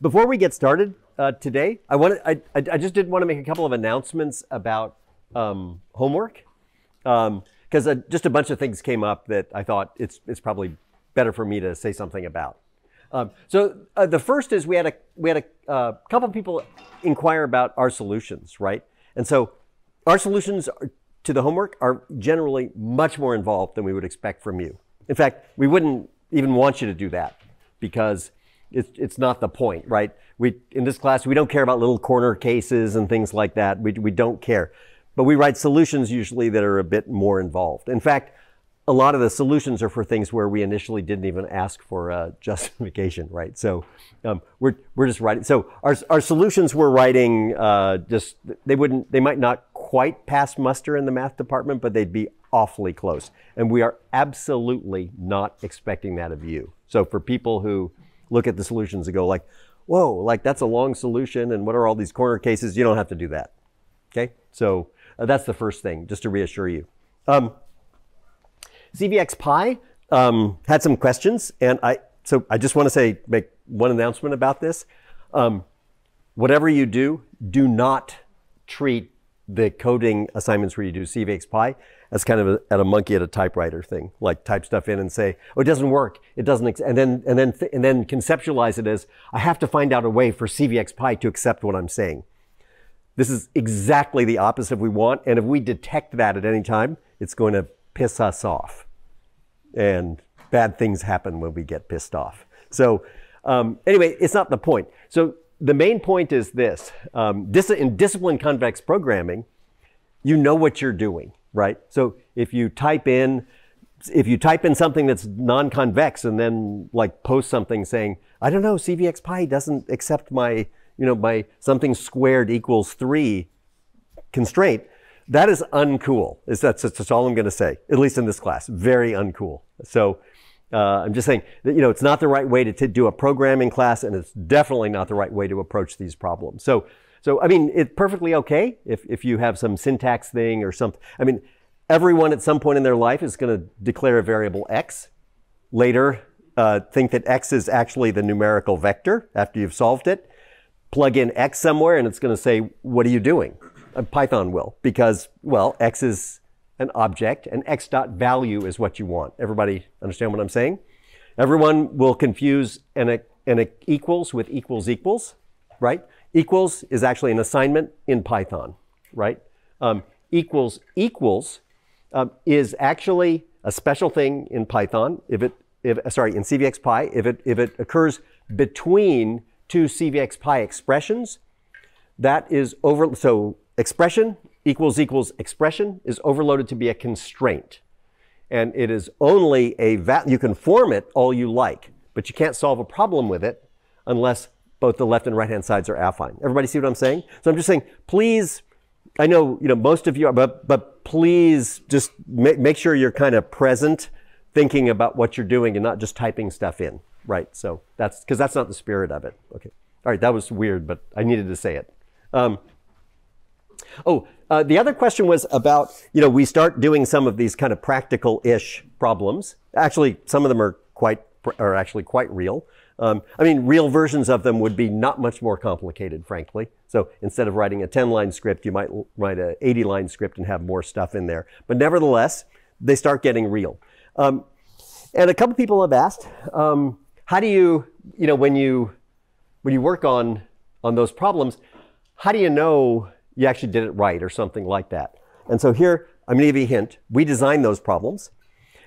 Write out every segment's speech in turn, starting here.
before we get started uh, today, I wanted I, I, just did want to make a couple of announcements about um, homework because uh, just a bunch of things came up that I thought it's it's probably better for me to say something about. Um, so uh, the first is we had a we had a uh, couple of people inquire about our solutions, right? And so our solutions to the homework are generally much more involved than we would expect from you. In fact, we wouldn't even want you to do that because it's, it's not the point, right? We, in this class, we don't care about little corner cases and things like that. We, we don't care. But we write solutions usually that are a bit more involved. In fact, a lot of the solutions are for things where we initially didn't even ask for a justification, right? So um, we're, we're just writing. So our, our solutions we're writing uh, just, they wouldn't, they might not quite pass muster in the math department, but they'd be awfully close. And we are absolutely not expecting that of you. So for people who look at the solutions and go like, whoa, like that's a long solution and what are all these corner cases? You don't have to do that. Okay, so uh, that's the first thing, just to reassure you. Um, CVXPY um, had some questions, and I so I just want to say make one announcement about this. Um, whatever you do, do not treat the coding assignments where you do CVXPY as kind of a, at a monkey at a typewriter thing, like type stuff in and say, oh, it doesn't work, it doesn't, and then and then and then conceptualize it as I have to find out a way for CVXPY to accept what I'm saying. This is exactly the opposite we want, and if we detect that at any time, it's going to piss us off, and bad things happen when we get pissed off. So um, anyway, it's not the point. So the main point is this: um, in discipline convex programming, you know what you're doing right? So if you type in, if you type in something that's non-convex and then like post something saying, I don't know, CVXPY doesn't accept my, you know, my something squared equals three constraint, that is uncool. Is that's, that's all I'm going to say, at least in this class. Very uncool. So uh, I'm just saying that, you know, it's not the right way to do a programming class and it's definitely not the right way to approach these problems. So so, I mean, it's perfectly okay if, if you have some syntax thing or something. I mean, everyone at some point in their life is going to declare a variable x. Later, uh, think that x is actually the numerical vector after you've solved it. Plug in x somewhere and it's going to say, what are you doing? Uh, Python will, because, well, x is an object and x dot value is what you want. Everybody understand what I'm saying? Everyone will confuse an, an equals with equals equals, right? Equals is actually an assignment in Python, right? Um, equals equals um, is actually a special thing in Python. If it, if, sorry, in CVXPy, if it, if it occurs between two CVXPy expressions, that is over, so expression equals equals expression is overloaded to be a constraint. And it is only a, you can form it all you like, but you can't solve a problem with it unless both the left and right hand sides are affine. Everybody see what I'm saying? So I'm just saying, please, I know, you know, most of you are, but, but please just make, make sure you're kind of present thinking about what you're doing and not just typing stuff in, right? So that's, because that's not the spirit of it. Okay. All right, that was weird, but I needed to say it. Um, oh, uh, the other question was about, you know, we start doing some of these kind of practical-ish problems. Actually, some of them are quite, are actually quite real. Um, I mean, real versions of them would be not much more complicated, frankly. So instead of writing a 10 line script, you might write an 80 line script and have more stuff in there. But nevertheless, they start getting real. Um, and a couple people have asked, um, how do you, you know, when you, when you work on, on those problems, how do you know you actually did it right or something like that? And so here, I'm going to give you a hint. We design those problems.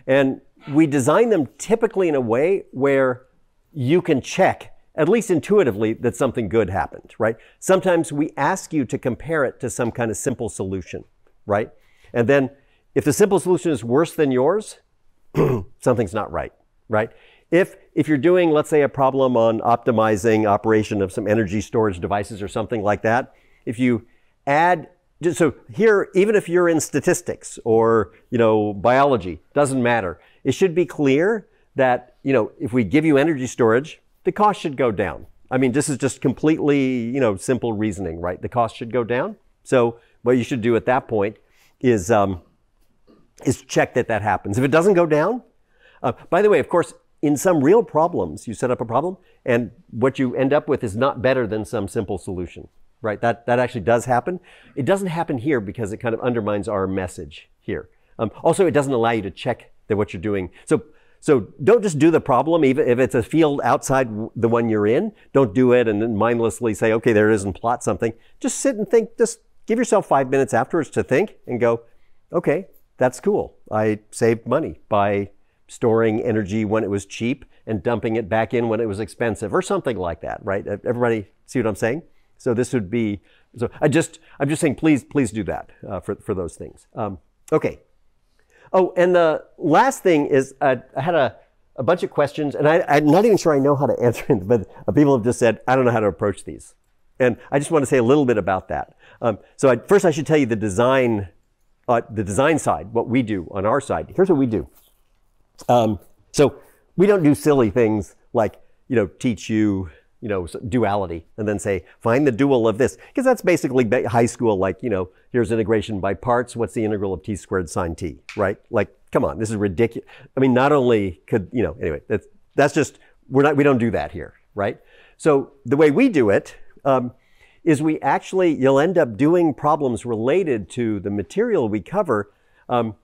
And we design them typically in a way where you can check, at least intuitively, that something good happened, right? Sometimes we ask you to compare it to some kind of simple solution, right? And then if the simple solution is worse than yours, something's not right, right? If, if you're doing, let's say, a problem on optimizing operation of some energy storage devices or something like that, if you add, so here, even if you're in statistics or, you know, biology, doesn't matter. It should be clear that, you know, if we give you energy storage, the cost should go down. I mean, this is just completely, you know, simple reasoning, right? The cost should go down. So what you should do at that point is, um, is check that that happens. If it doesn't go down, uh, by the way, of course, in some real problems, you set up a problem, and what you end up with is not better than some simple solution, right? That, that actually does happen. It doesn't happen here because it kind of undermines our message here. Um, also, it doesn't allow you to check that what you're doing. So, so don't just do the problem, even if it's a field outside the one you're in. Don't do it and then mindlessly say, okay, there it is, and plot something. Just sit and think. Just give yourself five minutes afterwards to think and go, okay, that's cool. I saved money by storing energy when it was cheap and dumping it back in when it was expensive or something like that, right? Everybody see what I'm saying? So this would be, so I just, I'm just saying, please, please do that uh, for, for those things. Um, okay. Oh, and the last thing is I had a, a bunch of questions and I, am not even sure I know how to answer them, but people have just said, I don't know how to approach these. And I just want to say a little bit about that. Um, so I, first I should tell you the design, uh, the design side, what we do on our side. Here's what we do. Um, so we don't do silly things like, you know, teach you, you know, duality and then say, find the dual of this. Because that's basically high school, like, you know, here's integration by parts. What's the integral of t squared sine t, right? Like, come on, this is ridiculous. I mean, not only could, you know, anyway, that's, that's just, we're not, we don't do that here, right? So the way we do it um, is we actually, you'll end up doing problems related to the material we cover. Um,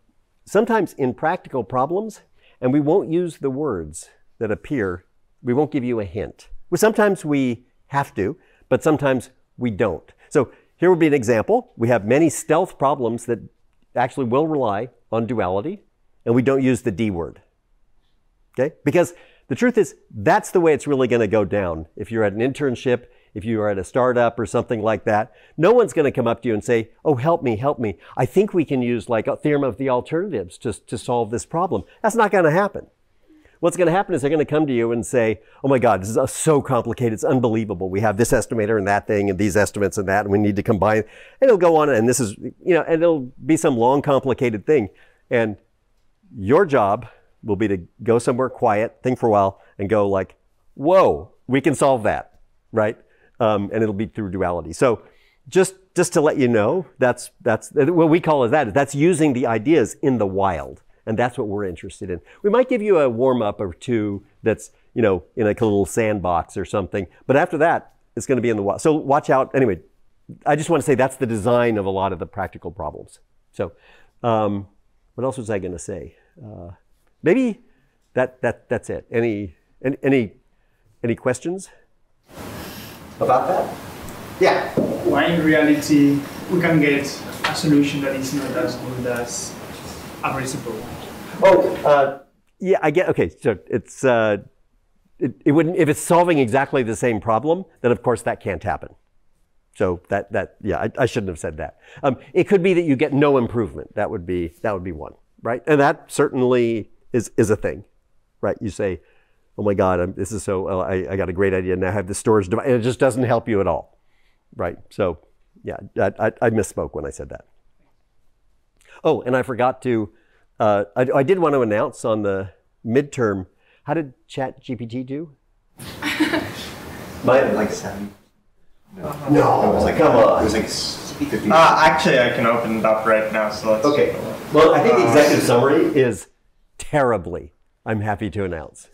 sometimes in practical problems, and we won't use the words that appear. We won't give you a hint. Well, sometimes we have to, but sometimes we don't. So here would be an example. We have many stealth problems that actually will rely on duality, and we don't use the D word. Okay? Because the truth is, that's the way it's really going to go down. If you're at an internship if you are at a startup or something like that, no one's going to come up to you and say, oh, help me, help me. I think we can use like a theorem of the alternatives to, to solve this problem. That's not going to happen. What's going to happen is they're going to come to you and say, oh my God, this is so complicated. It's unbelievable. We have this estimator and that thing and these estimates and that, and we need to combine. And it'll go on and this is, you know, and it'll be some long, complicated thing. And your job will be to go somewhere quiet, think for a while, and go like, whoa, we can solve that, right? um, and it'll be through duality. So just just to let you know, that's that's what we call it that. That's using the ideas in the wild, and that's what we're interested in. We might give you a warm up or two that's you know in like a little sandbox or something, but after that, it's going to be in the wild. So watch out. Anyway, I just want to say that's the design of a lot of the practical problems. So um, what else was I going to say? Uh, maybe that that that's it. Any any any, any questions? about that? Yeah. Why in reality we can get a solution that is not as good as a principle? Oh, uh, yeah, I get, okay, so it's, uh, it, it wouldn't, if it's solving exactly the same problem, then of course that can't happen. So that, that, yeah, I, I shouldn't have said that. Um, it could be that you get no improvement. That would be, that would be one, right? And that certainly is, is a thing, right? You say, oh my God, I'm, this is so, I, I, got a great idea and I have the storage device, and it just doesn't help you at all, right? So yeah, I, I, I misspoke when I said that. Oh, and I forgot to, uh, I, I did want to announce on the midterm, how did ChatGPT do? Mine like seven. No, no it was like, come on. It was like 50. Uh, actually, I can open it up right now, so let's. Okay. Well, I think the executive summary is terribly, I'm happy to announce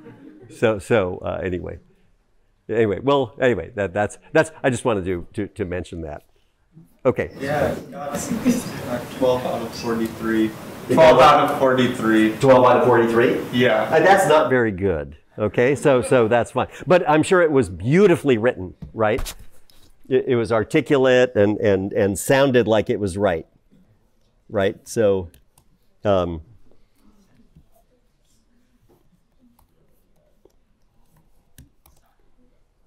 so so uh, anyway, anyway, well, anyway, that that's that's. I just wanted to to, to mention that. Okay. Yeah, twelve out of forty-three. Twelve out of forty-three. Twelve out of forty-three. Yeah. Uh, that's not very good. Okay, so so that's fine. But I'm sure it was beautifully written, right? It, it was articulate and and and sounded like it was right, right? So. Um,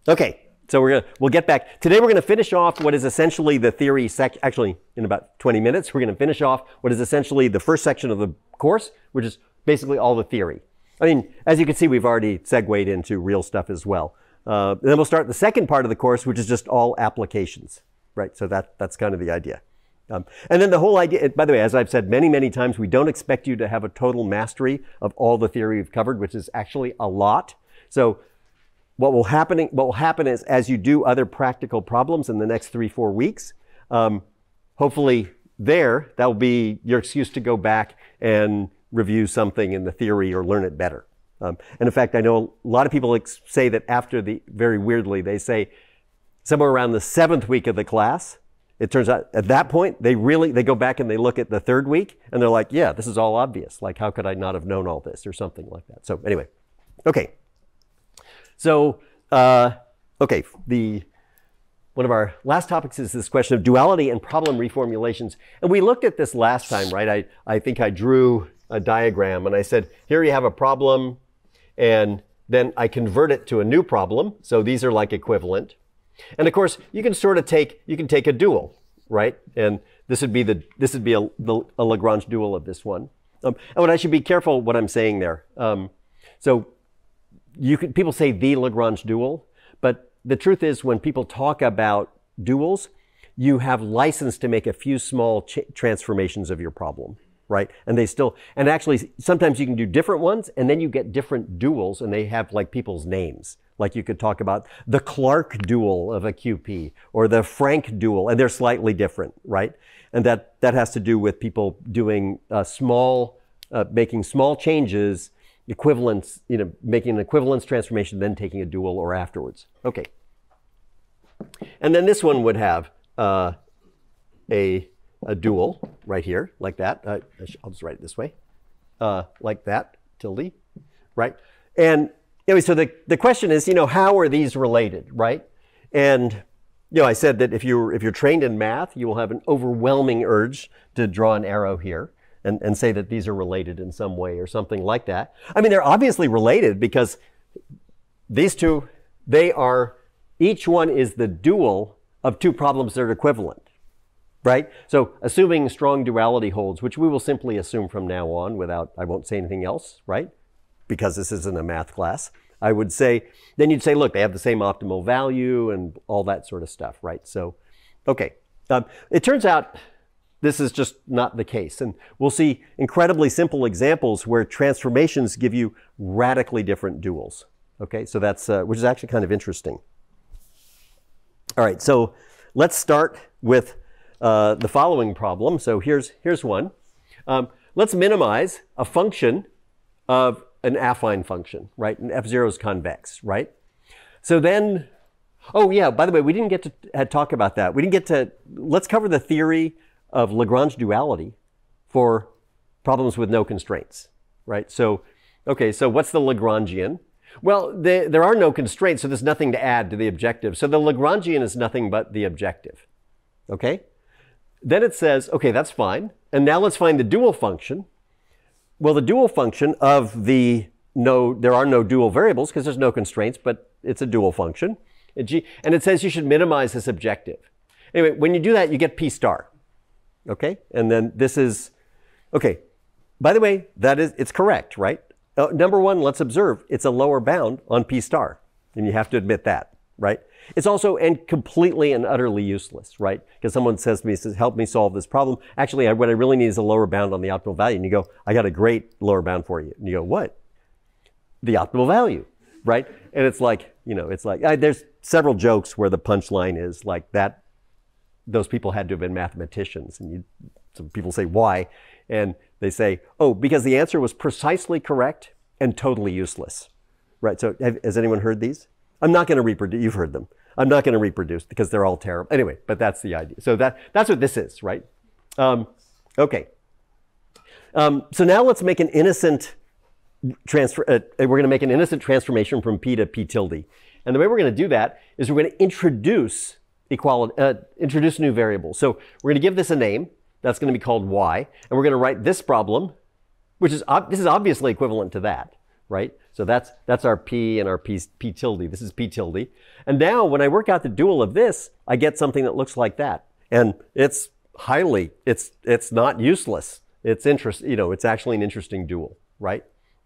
Okay, so we're gonna we'll get back today. We're going to finish off what is essentially the theory sec. Actually, in about 20 minutes, we're to finish off what is essentially the first section of the course, which is basically all the theory. I mean, as you can see, we've already segued into real stuff as well. Uh, then we'll start the second part of the course, which is just all applications, right? So that that's kind of the idea. Um, and then the whole idea, by the way, as I've said many, many times, we don't expect you to have a total mastery of all the theory we've covered, which is actually a lot. So what will happen, what will happen is as you do other practical problems in the next three, four weeks, um, hopefully there, that will be your excuse to go back and review something in the theory or learn it better. Um, and in fact, I know a lot of people say that after the, very weirdly, they say somewhere around the seventh week of the class, it turns out at that point, they really, they go back and they look at the third week and they're like, yeah, this is all obvious. Like, how could I not have known all this or something like that? So anyway, okay. So, uh, okay, the, one of our last topics is this question of duality and problem reformulations. And we looked at this last time, right? I, I think I drew a diagram and I said, here you have a problem and then I convert it to a new problem. So these are like equivalent. And of course, you can sort of take, you can take a dual, right? And this would be the, this would be a, the, a Lagrange dual of this one. Um, and what I should be careful what I'm saying there. Um, so you could, people say the Lagrange dual, but the truth is when people talk about duals, you have license to make a few small transformations of your problem right? And they still, and actually, sometimes you can do different ones, and then you get different duals, and they have like people's names. Like you could talk about the Clark dual of a QP or the Frank dual, and they're slightly different, right? And that that has to do with people doing uh, small, uh, making small changes, equivalence, you know, making an equivalence transformation, then taking a dual or afterwards. Okay. And then this one would have uh, a a dual right here, like that. Uh, I'll just write it this way, uh, like that, tilde, right? And anyway, so the, the question is, you know, how are these related, right? And, you know, I said that if you're, if you're trained in math, you will have an overwhelming urge to draw an arrow here and, and say that these are related in some way or something like that. I mean, they're obviously related because these two, they are, each one is the dual of two problems that are equivalent right? So assuming strong duality holds, which we will simply assume from now on without, I won't say anything else, right? Because this isn't a math class. I would say, then you'd say, look, they have the same optimal value and all that sort of stuff, right? So, okay. Um, it turns out this is just not the case. And we'll see incredibly simple examples where transformations give you radically different duals. Okay, so that's, uh, which is actually kind of interesting. All right, so let's start with uh, the following problem. So here's, here's one. Um, let's minimize a function of an affine function, right? And f0 is convex, right? So then, oh yeah, by the way, we didn't get to uh, talk about that. We didn't get to, let's cover the theory of Lagrange duality for problems with no constraints, right? So, okay, so what's the Lagrangian? Well, the, there are no constraints, so there's nothing to add to the objective. So the Lagrangian is nothing but the objective, okay? Then it says, okay, that's fine. And now let's find the dual function. Well, the dual function of the no, there are no dual variables because there's no constraints, but it's a dual function. And it says you should minimize this objective. Anyway, when you do that, you get P star. Okay? And then this is, okay. By the way, that is, it's correct, right? Uh, number one, let's observe, it's a lower bound on P star. And you have to admit that, right? It's also and completely and utterly useless, right? Because someone says to me, says, help me solve this problem. Actually, I, what I really need is a lower bound on the optimal value. And you go, I got a great lower bound for you. And you go, what? The optimal value, right? And it's like, you know, it's like, I, there's several jokes where the punchline is like that, those people had to have been mathematicians. And you, some people say, why? And they say, oh, because the answer was precisely correct and totally useless. Right, so have, has anyone heard these? I'm not going to reproduce, you've heard them. I'm not going to reproduce because they're all terrible. Anyway, but that's the idea. So that, that's what this is, right? Um, okay. Um, so now let's make an innocent transfer. Uh, we're going to make an innocent transformation from p to p tilde. And the way we're going to do that is we're going to introduce equality, uh, introduce new variable. So we're going to give this a name. That's going to be called y. And we're going to write this problem, which is, this is obviously equivalent to that, right? So that's, that's our P and our P, P tilde. This is P tilde. And now when I work out the dual of this, I get something that looks like that. And it's highly, it's, it's not useless. It's interest, you know, it's actually an interesting dual, right?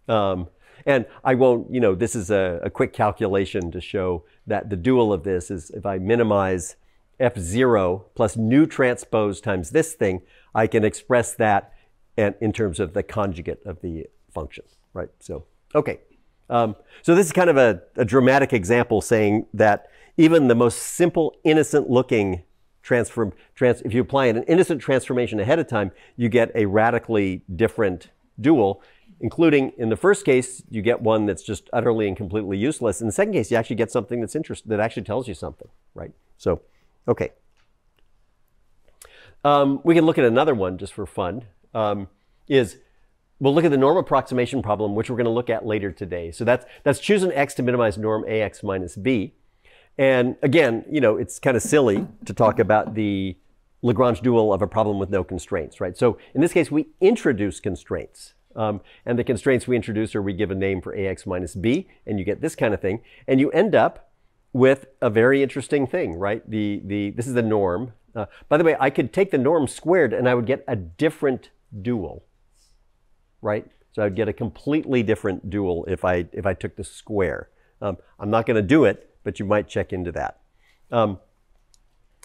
Um, and I won't, you know, this is a, a quick calculation to show that the dual of this is if I minimize F0 plus nu transpose times this thing, I can express that in terms of the conjugate of the function, right? So, okay. Um, so this is kind of a, a, dramatic example saying that even the most simple, innocent looking transform, trans, if you apply an innocent transformation ahead of time, you get a radically different dual. Including in the first case, you get one that's just utterly and completely useless. In the second case, you actually get something that's interest that actually tells you something, right? So, okay. Um, we can look at another one just for fun. Um, is we'll look at the norm approximation problem, which we're going to look at later today. So that's that's choose an x to minimize norm ax minus b. And again, you know, it's kind of silly to talk about the Lagrange dual of a problem with no constraints, right? So in this case, we introduce constraints. Um, and the constraints we introduce are we give a name for ax minus b, and you get this kind of thing. And you end up with a very interesting thing, right? The, the, this is the norm. Uh, by the way, I could take the norm squared and I would get a different dual, right? So I'd get a completely different dual if I, if I took the square. Um, I'm not going to do it, but you might check into that. Um,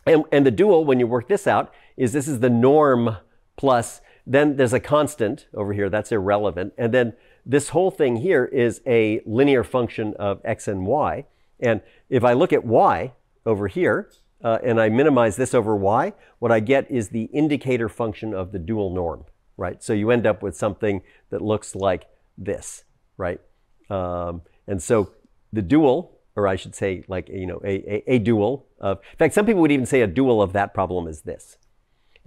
and, and the dual, when you work this out, is this is the norm plus, then there's a constant over here, that's irrelevant. And then this whole thing here is a linear function of x and y. And if I look at y over here, uh, and I minimize this over y, what I get is the indicator function of the dual norm, right? So you end up with something that looks like this, right? Um, and so the dual or I should say like, you know, a, a, a dual of, in fact, some people would even say a dual of that problem is this.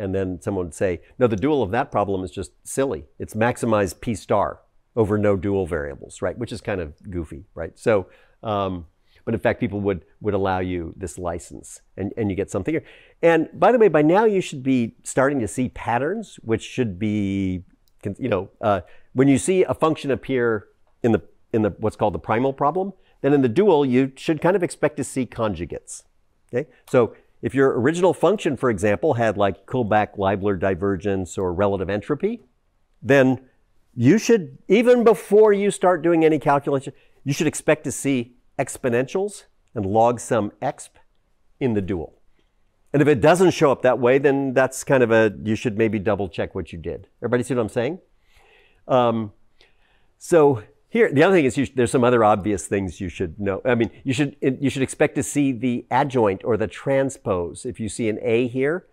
And then someone would say, no, the dual of that problem is just silly. It's maximize P star over no dual variables, right? Which is kind of goofy, right? So, um, but in fact, people would, would allow you this license and, and you get something here. And by the way, by now you should be starting to see patterns, which should be, you know, uh, when you see a function appear in the, in the, what's called the primal problem, then in the dual, you should kind of expect to see conjugates. Okay? So if your original function, for example, had like Kullback-Leibler divergence or relative entropy, then you should, even before you start doing any calculation, you should expect to see exponentials and log sum exp in the dual. And if it doesn't show up that way, then that's kind of a, you should maybe double check what you did. Everybody see what I'm saying? Um, so here, the other thing is there's some other obvious things you should know. I mean, you should, you should expect to see the adjoint or the transpose. If you see an A here,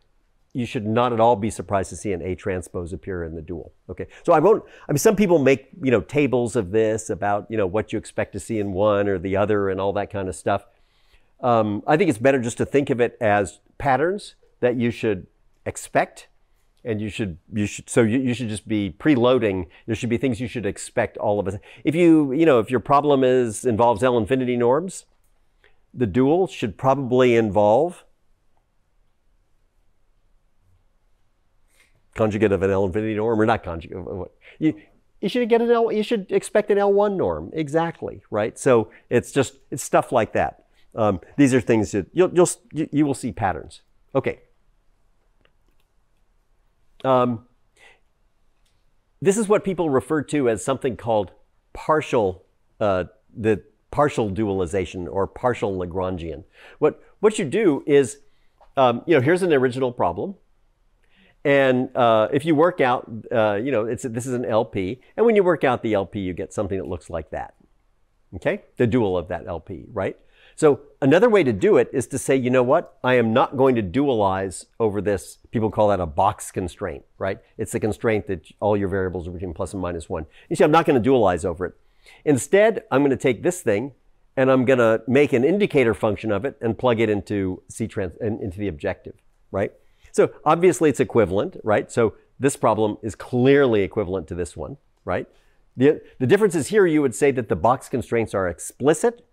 you should not at all be surprised to see an A transpose appear in the dual. Okay, so I won't. I mean, some people make you know tables of this about you know what you expect to see in one or the other and all that kind of stuff. Um, I think it's better just to think of it as patterns that you should expect and you should you should so you, you should just be preloading. There should be things you should expect all of us. If you you know if your problem is involves l infinity norms the dual should probably involve conjugate of an l infinity norm or not conjugate you you should get an L, you should expect an L1 norm exactly right? So it's just it's stuff like that. Um, these are things that you'll, you'll you, you will see patterns. Okay um, this is what people refer to as something called partial, uh, the partial dualization or partial Lagrangian. What, what you do is, um, you know, here's an original problem. And uh, if you work out, uh, you know, it's, this is an LP. And when you work out the LP, you get something that looks like that. Okay? The dual of that LP, right? So another way to do it is to say, you know what? I am not going to dualize over this. People call that a box constraint, right? It's the constraint that all your variables are between plus and minus one. You see, I'm not going to dualize over it. Instead, I'm going to take this thing and I'm going to make an indicator function of it and plug it into C trans into the objective, right? So obviously it's equivalent, right? So this problem is clearly equivalent to this one, right? The, the difference is here you would say that the box constraints are explicit.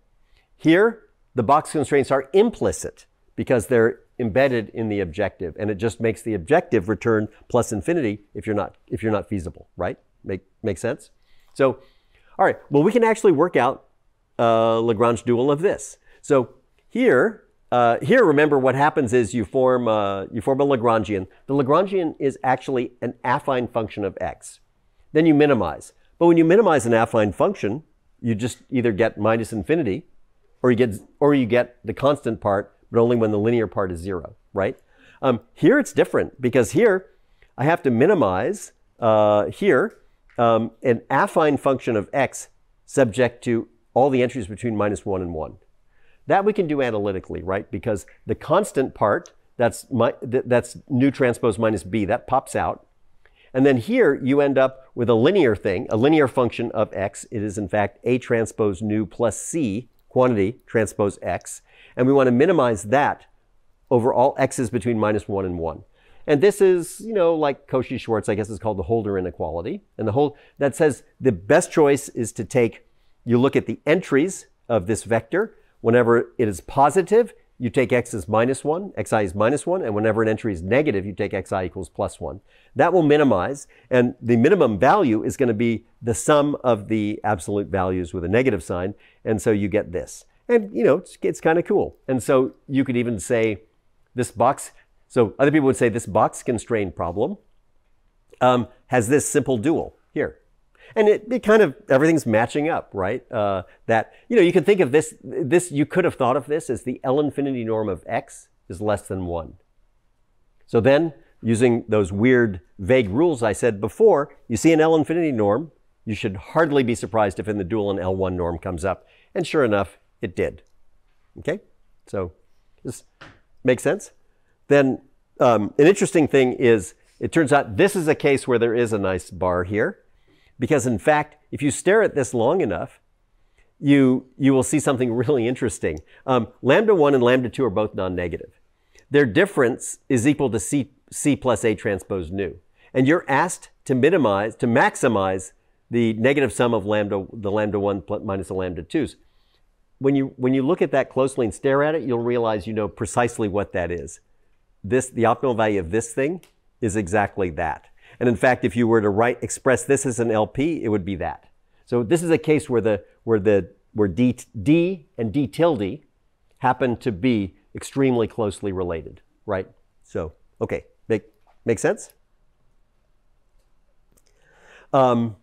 Here, the box constraints are implicit because they're embedded in the objective and it just makes the objective return plus infinity if you're not if you're not feasible right? Make make sense? So all right well we can actually work out uh, lagrange dual of this. So here uh, here remember what happens is you form uh, you form a lagrangian. The lagrangian is actually an affine function of x. Then you minimize. But when you minimize an affine function you just either get minus infinity or you get or you get the constant part, but only when the linear part is zero, right? Um, here it's different because here I have to minimize uh, here um, an affine function of x subject to all the entries between minus one and one. That we can do analytically, right? Because the constant part, that's, my, that's nu transpose minus b, that pops out. And then here you end up with a linear thing, a linear function of x. It is in fact A transpose nu plus C, quantity transpose x. And we want to minimize that over all x's between minus 1 and 1. And this is, you know, like Cauchy-Schwarz, I guess is called the Holder inequality. And the whole that says the best choice is to take, you look at the entries of this vector. Whenever it is positive, you take x as minus 1, xi is minus 1, and whenever an entry is negative, you take xi equals plus 1. That will minimize, and the minimum value is going to be the sum of the absolute values with a negative sign, and so you get this. And, you know, it's, it's kind of cool. And so you could even say this box, so other people would say this box constraint problem um, has this simple dual here. And it, it kind of, everything's matching up, right? Uh, that, you know, you can think of this, this, you could have thought of this as the L infinity norm of x is less than 1. So then, using those weird, vague rules I said before, you see an L infinity norm, you should hardly be surprised if in the dual an L1 norm comes up. And sure enough, it did. Okay? So, this makes sense? Then, um, an interesting thing is, it turns out this is a case where there is a nice bar here. Because in fact, if you stare at this long enough, you, you will see something really interesting. Um, lambda 1 and lambda 2 are both non-negative. Their difference is equal to C, C plus A transpose nu. And you're asked to minimize, to maximize the negative sum of lambda, the lambda 1 minus the lambda 2s. When you, when you look at that closely and stare at it, you'll realize you know precisely what that is. This, the optimal value of this thing is exactly that. And in fact, if you were to write, express this as an LP, it would be that. So this is a case where the, where the, where D, D and D tilde happen to be extremely closely related, right? So, okay, make, make sense? Um,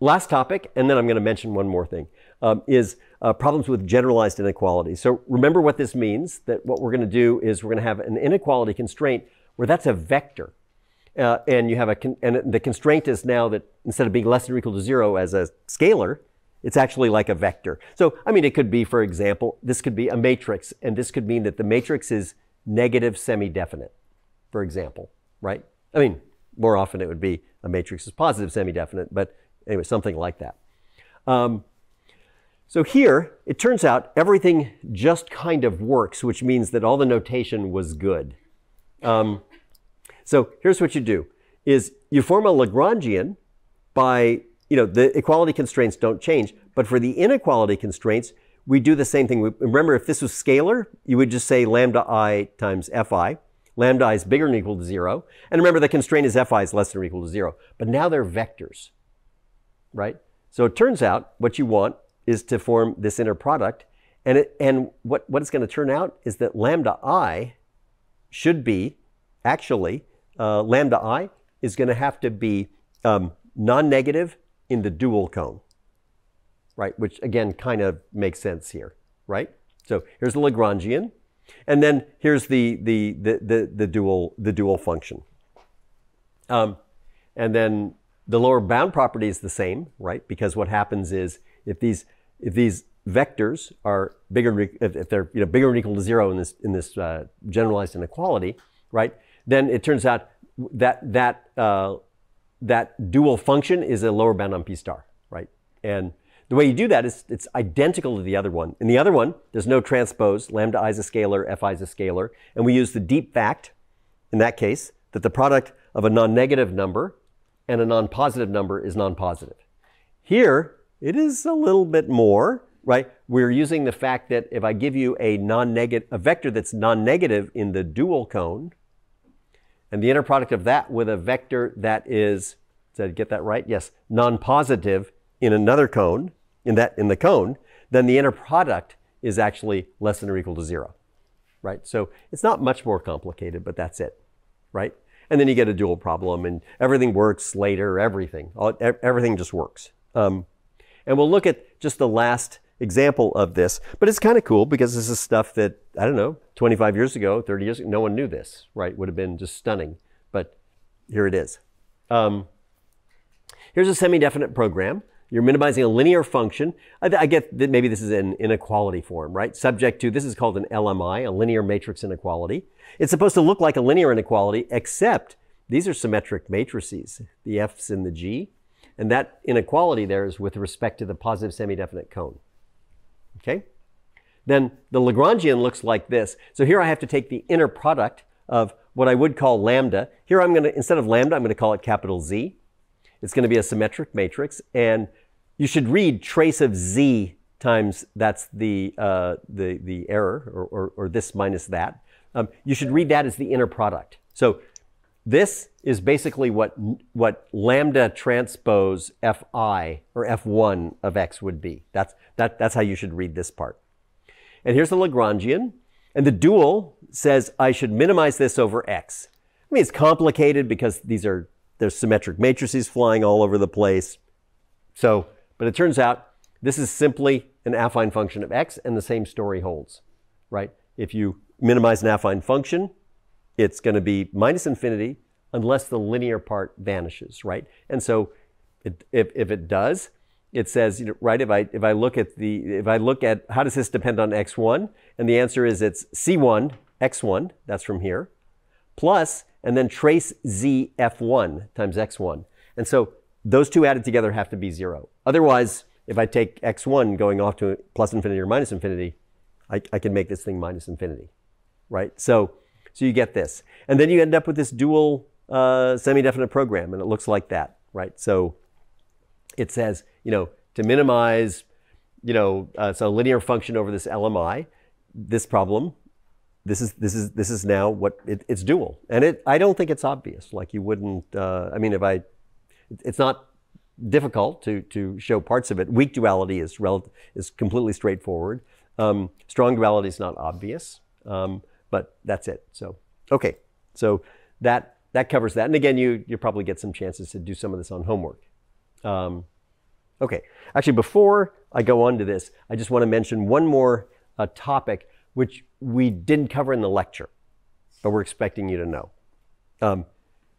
last topic, and then I'm going to mention one more thing, um, is uh, problems with generalized inequality. So remember what this means, that what we're going to do is we're going to have an inequality constraint where that's a vector. Uh, and you have a and the constraint is now that instead of being less than or equal to zero as a scalar, it's actually like a vector. So I mean, it could be, for example, this could be a matrix, and this could mean that the matrix is negative semi-definite, for example, right? I mean, more often it would be a matrix is positive semi-definite, but anyway, something like that. Um, so here, it turns out everything just kind of works, which means that all the notation was good. Um, so here's what you do, is you form a Lagrangian by, you know, the equality constraints don't change, but for the inequality constraints, we do the same thing. Remember, if this was scalar, you would just say lambda i times fi. Lambda i is bigger than equal to zero. And remember, the constraint is fi is less than or equal to zero. But now they're vectors, right? So it turns out what you want is to form this inner product. And, it, and what, what it's going to turn out is that lambda i should be actually uh, lambda i is going to have to be um, non-negative in the dual cone, right? Which again kind of makes sense here, right? So here's the Lagrangian, and then here's the the the the, the dual the dual function. Um, and then the lower bound property is the same, right? Because what happens is if these if these vectors are bigger if they're you know bigger or equal to zero in this in this uh, generalized inequality, right? Then it turns out that that uh, that dual function is a lower bound on p star, right? And the way you do that is it's identical to the other one. In the other one, there's no transpose. Lambda i is a scalar, fi is a scalar, and we use the deep fact in that case that the product of a non-negative number and a non-positive number is non-positive. Here, it is a little bit more, right? We're using the fact that if I give you a non-negative, a vector that's non-negative in the dual cone, and the inner product of that with a vector that is, did I get that right? Yes, non-positive in another cone, in that in the cone, then the inner product is actually less than or equal to zero, right? So it's not much more complicated, but that's it, right? And then you get a dual problem, and everything works later. Everything, everything just works. Um, and we'll look at just the last example of this. But it's kind of cool because this is stuff that, I don't know, 25 years ago, 30 years ago, no one knew this, right? Would have been just stunning. But here it is. Um, here's a semi-definite program. You're minimizing a linear function. I, I, get that maybe this is an inequality form, right? Subject to, this is called an LMI, a linear matrix inequality. It's supposed to look like a linear inequality, except these are symmetric matrices, the F's and the G. And that inequality there is with respect to the positive semi-definite cone. Okay? Then the Lagrangian looks like this. So here I have to take the inner product of what I would call lambda. Here I'm going to, instead of lambda, I'm going to call it capital Z. It's going to be a symmetric matrix. And you should read trace of Z times that's the, uh, the, the error, or, or, or, this minus that. Um, you should read that as the inner product. So this is basically what, what lambda transpose fi, or f1 of x would be. That's, that, that's how you should read this part. And here's the Lagrangian. And the dual says I should minimize this over x. I mean, it's complicated because these are, there's symmetric matrices flying all over the place. So, but it turns out this is simply an affine function of x, and the same story holds, right? If you minimize an affine function, it's going to be minus infinity unless the linear part vanishes, right? And so it, if, if it does, it says, you know, right, if I, if I look at the, if I look at how does this depend on x1, and the answer is it's c1, x1, that's from here, plus, and then trace z f1 times x1. And so those two added together have to be zero. Otherwise, if I take x1 going off to plus infinity or minus infinity, I, I can make this thing minus infinity, right? So, so you get this. And then you end up with this dual uh, semi-definite program, and it looks like that, right? So it says, you know, to minimize, you know, uh, so linear function over this LMI, this problem, this is this is this is now what it, it's dual, and it I don't think it's obvious. Like you wouldn't. Uh, I mean, if I, it's not difficult to, to show parts of it. Weak duality is, rel- is completely straightforward. Um, strong duality is not obvious, um, but that's it. So, okay, so that, that covers that. And again, you, you probably get some chances to do some of this on homework. Um, okay, actually, before I go on to this, I just want to mention one more uh, topic which we didn't cover in the lecture, but we're expecting you to know. Um,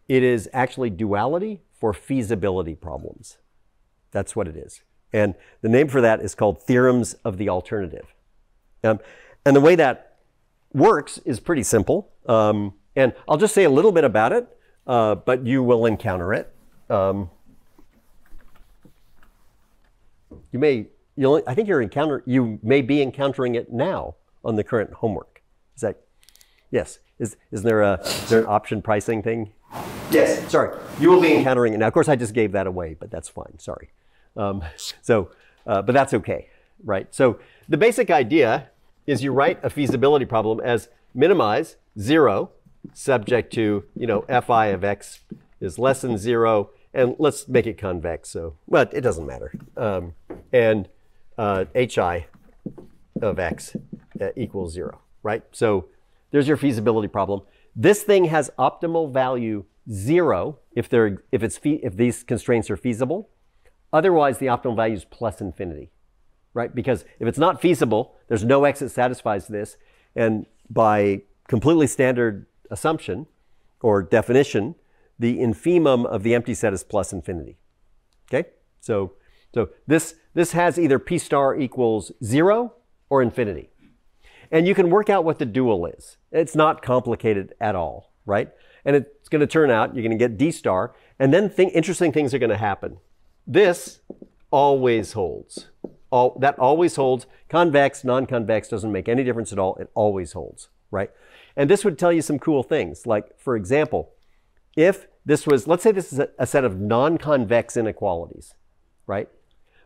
it is actually duality for feasibility problems. That's what it is. And the name for that is called theorems of the alternative. Um, and the way that works is pretty simple. Um, and I'll just say a little bit about it, uh, but you will encounter it. Um, you may, you'll, I think you're encounter, you may be encountering it now on the current homework. Is that, yes? Is, is there a, is there an option pricing thing Yes, sorry. You will be encountering it. Now, of course, I just gave that away, but that's fine. Sorry. Um, so, uh, but that's okay, right? So the basic idea is you write a feasibility problem as minimize zero subject to, you know, fi of x is less than zero. And let's make it convex. So, but it doesn't matter. Um, and uh, hi of x uh, equals zero, right? So there's your feasibility problem. This thing has optimal value zero if, they're, if, it's if these constraints are feasible. Otherwise, the optimal value is plus infinity, right? Because if it's not feasible, there's no x that satisfies this. And by completely standard assumption or definition, the infimum of the empty set is plus infinity. Okay? So, so this, this has either p star equals zero or infinity. And you can work out what the dual is. It's not complicated at all, right? And it's going to turn out you're going to get D star, and then think, interesting things are going to happen. This always holds. All, that always holds. Convex, non-convex doesn't make any difference at all. It always holds, right? And this would tell you some cool things. Like, for example, if this was, let's say this is a, a set of non-convex inequalities, right?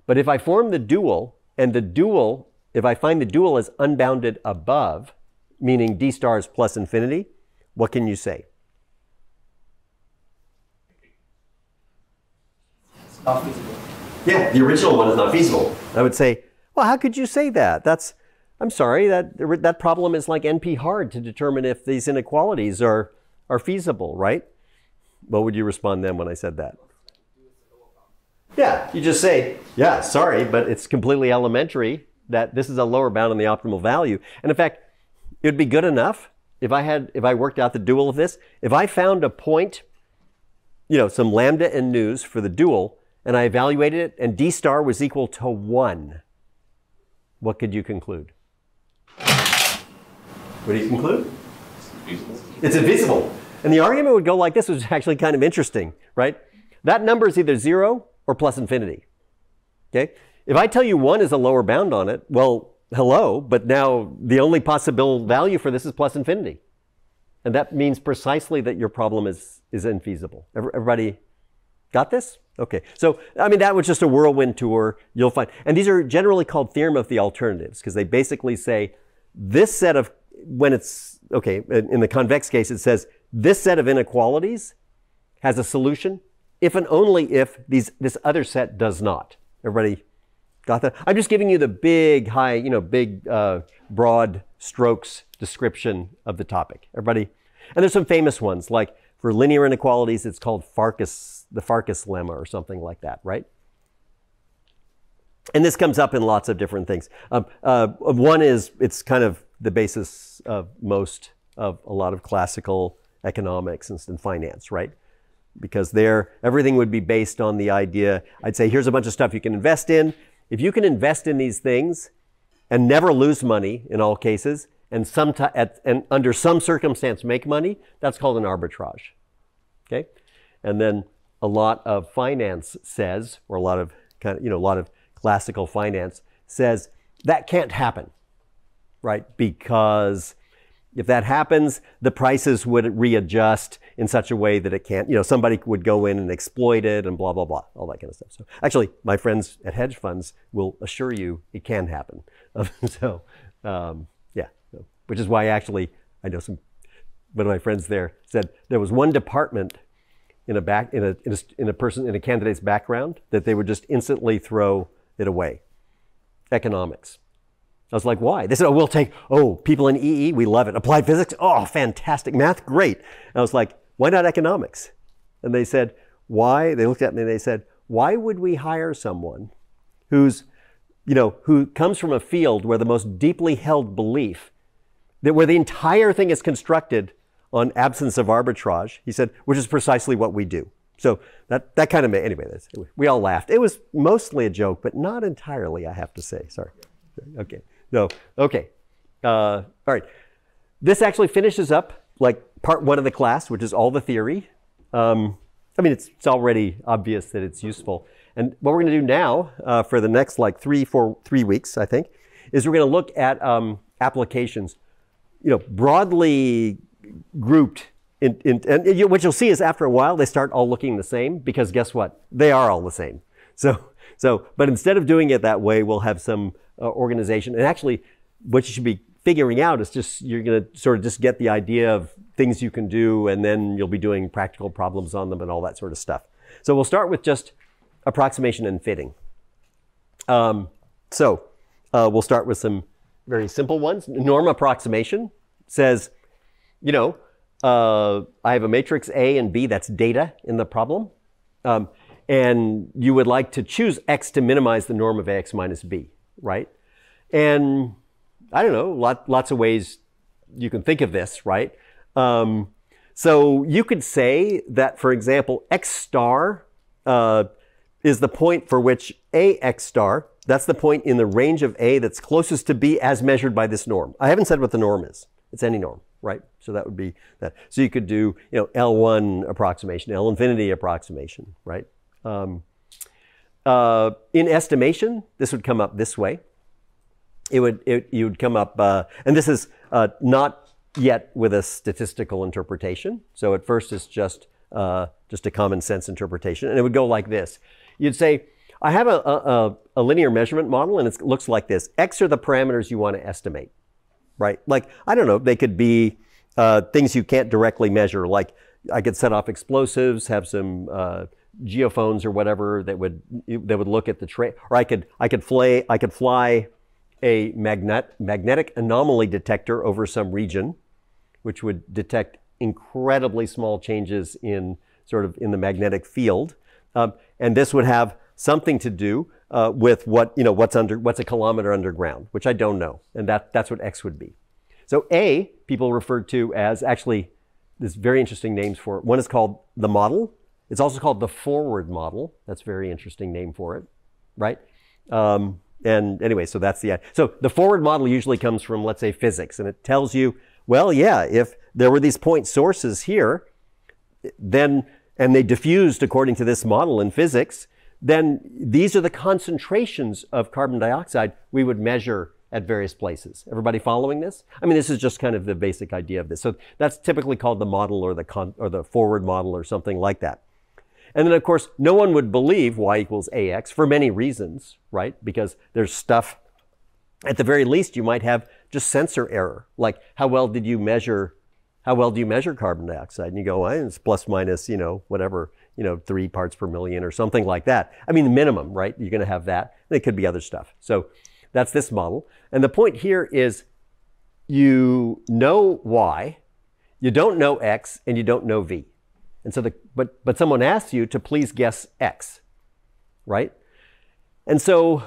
But if I form the dual, and the dual, if I find the dual is unbounded above, meaning D stars plus infinity, what can you say? not feasible. Yeah, the original one is not feasible. I would say, well, how could you say that? That's, I'm sorry, that, that problem is like NP hard to determine if these inequalities are, are feasible, right? What would you respond then when I said that? Yeah, you just say, yeah, sorry, but it's completely elementary that this is a lower bound on the optimal value. And in fact, it would be good enough if I had, if I worked out the dual of this, if I found a point, you know, some lambda and news for the dual, and I evaluated it, and D star was equal to 1. What could you conclude? What do you conclude? Feasible. It's infeasible. And the argument would go like this, which is actually kind of interesting, right? That number is either zero or plus infinity. Okay? If I tell you one is a lower bound on it, well, hello, but now the only possible value for this is plus infinity. And that means precisely that your problem is, is infeasible. Everybody got this? Okay. So, I mean, that was just a whirlwind tour. You'll find, and these are generally called theorem of the alternatives because they basically say this set of, when it's, okay, in the convex case, it says this set of inequalities has a solution if and only if these, this other set does not. Everybody got that? I'm just giving you the big, high, you know, big, uh, broad strokes description of the topic. Everybody? And there's some famous ones, like for linear inequalities, it's called Farkas, the Farkas lemma or something like that, right? And this comes up in lots of different things. Um, uh, one is it's kind of the basis of most of a lot of classical economics and finance, right? Because there, everything would be based on the idea. I'd say, here's a bunch of stuff you can invest in. If you can invest in these things and never lose money in all cases, and, some at, and under some circumstance make money, that's called an arbitrage. Okay? And then a lot of finance says, or a lot of kind of, you know, a lot of classical finance says that can't happen, right? Because if that happens, the prices would readjust in such a way that it can't, you know, somebody would go in and exploit it and blah, blah, blah, all that kind of stuff. So actually, my friends at hedge funds will assure you it can happen. so, um, yeah, so, which is why actually, I know some, one of my friends there said there was one department in a back, in a, in a, in a person, in a candidate's background that they would just instantly throw it away. Economics. I was like, why? They said, oh, we'll take, oh, people in EE, we love it. Applied physics, oh, fantastic. Math, great. And I was like, why not economics? And they said, why? They looked at me and they said, why would we hire someone who's, you know, who comes from a field where the most deeply held belief, that where the entire thing is constructed on absence of arbitrage, he said, which is precisely what we do. So that, that kind of made, anyway, we all laughed. It was mostly a joke, but not entirely, I have to say. Sorry. Okay. No. Okay. Uh, all right. This actually finishes up like part one of the class, which is all the theory. Um, I mean, it's, it's already obvious that it's useful. And what we're going to do now uh, for the next like three, four, three weeks, I think, is we're going to look at um, applications, you know, broadly grouped. In, in, and you, what you'll see is after a while, they start all looking the same because guess what? They are all the same. So, so, but instead of doing it that way, we'll have some uh, organization. And actually, what you should be figuring out is just you're going to sort of just get the idea of things you can do, and then you'll be doing practical problems on them and all that sort of stuff. So we'll start with just approximation and fitting. Um, so uh, we'll start with some very simple ones. Norm approximation says, you know, uh, I have a matrix A and B that's data in the problem. Um, and you would like to choose X to minimize the norm of AX minus B right? And I don't know, lot, lots of ways you can think of this, right? Um, so you could say that, for example, x star uh, is the point for which a x star, that's the point in the range of a that's closest to b as measured by this norm. I haven't said what the norm is. It's any norm, right? So that would be that. So you could do, you know, L1 approximation, L infinity approximation, right? Um, uh, in estimation, this would come up this way. It would, it, you would come up, uh, and this is uh, not yet with a statistical interpretation. So at first it's just, uh, just a common sense interpretation. And it would go like this. You'd say, I have a, a, a linear measurement model and it looks like this. X are the parameters you want to estimate, right? Like, I don't know, they could be uh, things you can't directly measure. Like I could set off explosives, have some uh, geophones or whatever that would that would look at the train, or I could I could fly I could fly a magnet magnetic anomaly detector over some region, which would detect incredibly small changes in sort of in the magnetic field, um, and this would have something to do uh, with what you know what's under what's a kilometer underground, which I don't know, and that that's what X would be. So A people referred to as actually there's very interesting names for it. One is called the model, it's also called the forward model. That's a very interesting name for it, right? Um, and anyway, so that's the so the forward model usually comes from let's say physics, and it tells you, well, yeah, if there were these point sources here, then and they diffused according to this model in physics, then these are the concentrations of carbon dioxide we would measure at various places. Everybody following this? I mean, this is just kind of the basic idea of this. So that's typically called the model or the con- or the forward model or something like that. And then of course, no one would believe y equals ax for many reasons, right? Because there's stuff at the very least you might have just sensor error. Like how well did you measure how well do you measure carbon dioxide? And you go, well, it's plus minus, you know, whatever, you know, three parts per million or something like that. I mean, the minimum, right? You're going to have that. And it could be other stuff. So that's this model. And the point here is you know Y, you don't know X, and you don't know V. And so the, but, but someone asks you to please guess X, right? And so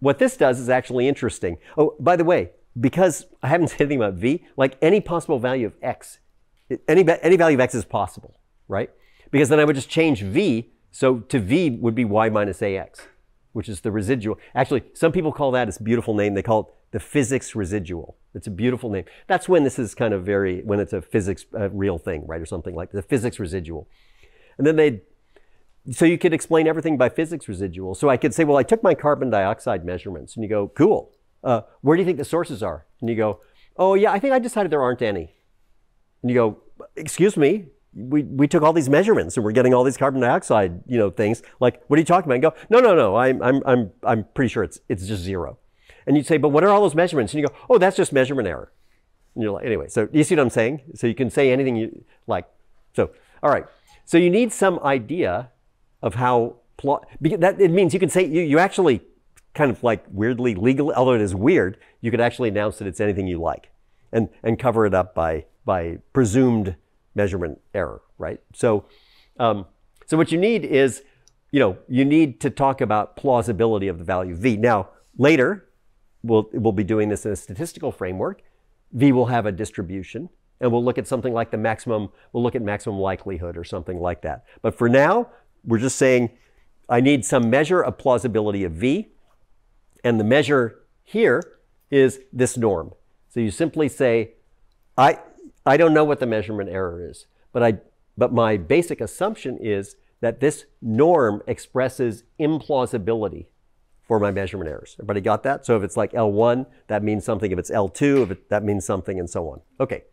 what this does is actually interesting. Oh, by the way, because I haven't said anything about v, like any possible value of x, any, any value of x is possible, right? Because then I would just change v, so to v would be y minus ax, which is the residual. Actually, some people call that, it's a beautiful name, they call it the physics residual. It's a beautiful name. That's when this is kind of very, when it's a physics, real thing, right, or something like the physics residual. And then they, so you could explain everything by physics residual. So I could say, well, I took my carbon dioxide measurements, and you go, cool uh, where do you think the sources are? And you go, oh yeah, I think I decided there aren't any. And you go, excuse me, we, we took all these measurements and we're getting all these carbon dioxide, you know, things. Like, what are you talking about? And go, no, no, no, I'm, I'm, I'm, I'm pretty sure it's, it's just zero. And you'd say, but what are all those measurements? And you go, oh, that's just measurement error. And you're like, anyway, so you see what I'm saying? So you can say anything you like. So, all right. So you need some idea of how plot, that it means you can say, you, you actually kind of like weirdly legal, although it is weird, you could actually announce that it's anything you like and, and cover it up by, by presumed measurement error, right? So, um, so what you need is, you know, you need to talk about plausibility of the value V. Now, later, we'll, we'll be doing this in a statistical framework. V will have a distribution and we'll look at something like the maximum, we'll look at maximum likelihood or something like that. But for now, we're just saying I need some measure of plausibility of V. And the measure here is this norm. So you simply say, I, I don't know what the measurement error is, but, I, but my basic assumption is that this norm expresses implausibility for my measurement errors. Everybody got that? So if it's like L1, that means something. If it's L2, if it, that means something, and so on. Okay.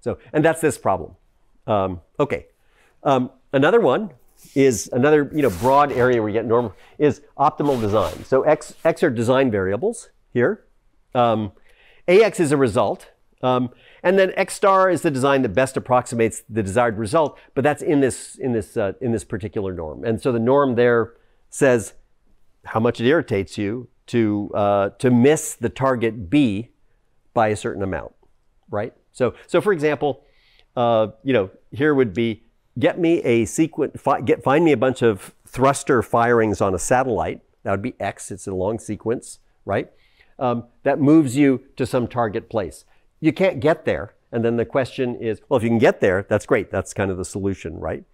So, and that's this problem. Um, okay. Um, another one is another you know broad area where you get normal is optimal design. So x x are design variables here. Um, ax is a result, um, and then x star is the design that best approximates the desired result. But that's in this in this uh, in this particular norm. And so the norm there says how much it irritates you to uh, to miss the target b by a certain amount, right? So so for example, uh, you know here would be get me a sequence, fi- get, find me a bunch of thruster firings on a satellite. That would be X, it's a long sequence, right? Um, that moves you to some target place. You can't get there. And then the question is, well, if you can get there, that's great. That's kind of the solution, right?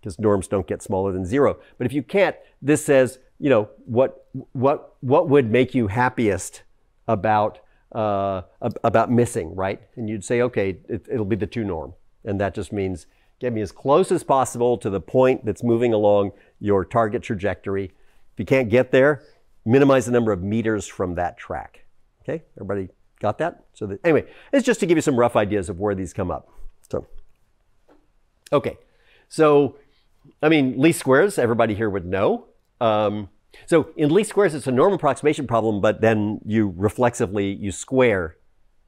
Because norms don't get smaller than zero. But if you can't, this says, you know, what, what, what would make you happiest about, uh, about missing, right? And you'd say, okay, it, it'll be the two norm. And that just means Get me as close as possible to the point that's moving along your target trajectory. If you can't get there, minimize the number of meters from that track. Okay, everybody got that? So that, anyway, it's just to give you some rough ideas of where these come up. So, okay, so I mean, least squares, everybody here would know. Um, so in least squares, it's a norm approximation problem, but then you reflexively, you square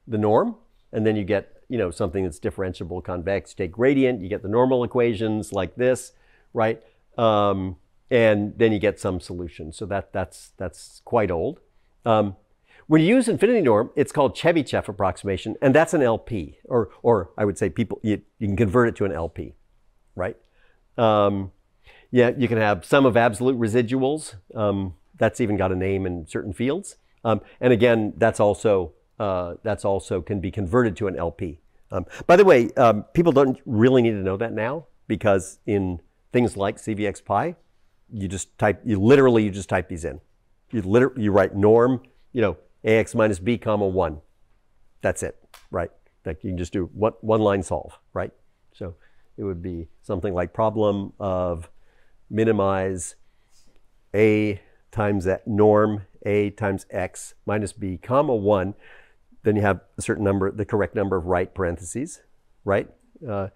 the norm, and then you get you know, something that's differentiable convex, take gradient, you get the normal equations like this, right? Um, and then you get some solution. So that, that's, that's quite old. Um, when you use infinity norm, it's called Chebyshev approximation, and that's an LP, or, or I would say people, you, you can convert it to an LP, right? Um, yeah, you can have sum of absolute residuals. Um, that's even got a name in certain fields. Um, and again, that's also, uh, that's also can be converted to an LP. Um, by the way, um, people don't really need to know that now because in things like CVXPY, you just type, you literally, you just type these in. You literally, you write norm, you know, ax minus b comma one. That's it, right? Like you can just do one, one line solve, right? So it would be something like problem of minimize a times that norm a times x minus b comma 1 then you have a certain number the correct number of right parentheses right uh,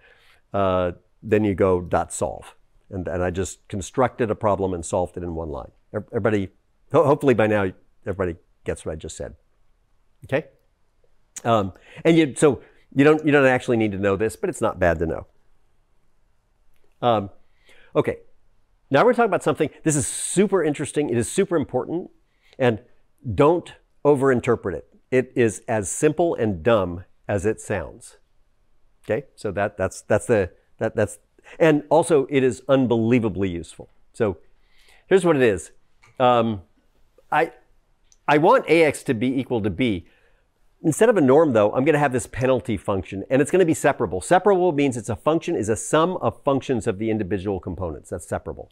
uh, then you go dot solve and, and i just constructed a problem and solved it in one line everybody ho- hopefully by now everybody gets what i just said okay um, and you so you don't you don't actually need to know this but it's not bad to know um, okay now we're talking about something, this is super interesting, it is super important, and don't overinterpret it. It is as simple and dumb as it sounds. Okay, so that, that's, that's the, that, that's, and also it is unbelievably useful. So here's what it is. Um, I, I want AX to be equal to B. Instead of a norm though, I'm going to have this penalty function and it's going to be separable. Separable means it's a function is a sum of functions of the individual components. That's separable.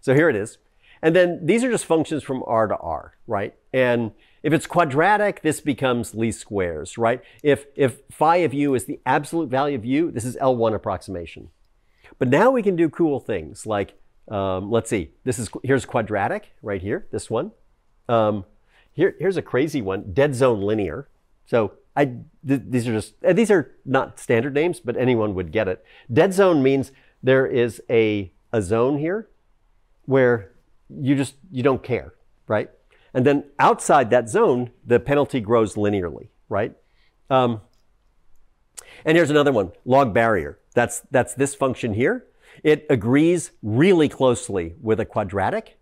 So here it is. And then these are just functions from R to R, right? And if it's quadratic, this becomes least squares, right? If, if phi of u is the absolute value of u, this is L1 approximation. But now we can do cool things like, um, let's see, this is, here's quadratic right here, this one. Um, here, here's a crazy one, dead zone linear. So I, th these are just, these are not standard names, but anyone would get it. Dead zone means there is a, a zone here where you just you don't care, right? And then outside that zone, the penalty grows linearly, right? Um, and here's another one, log barrier. That's that's this function here. It agrees really closely with a quadratic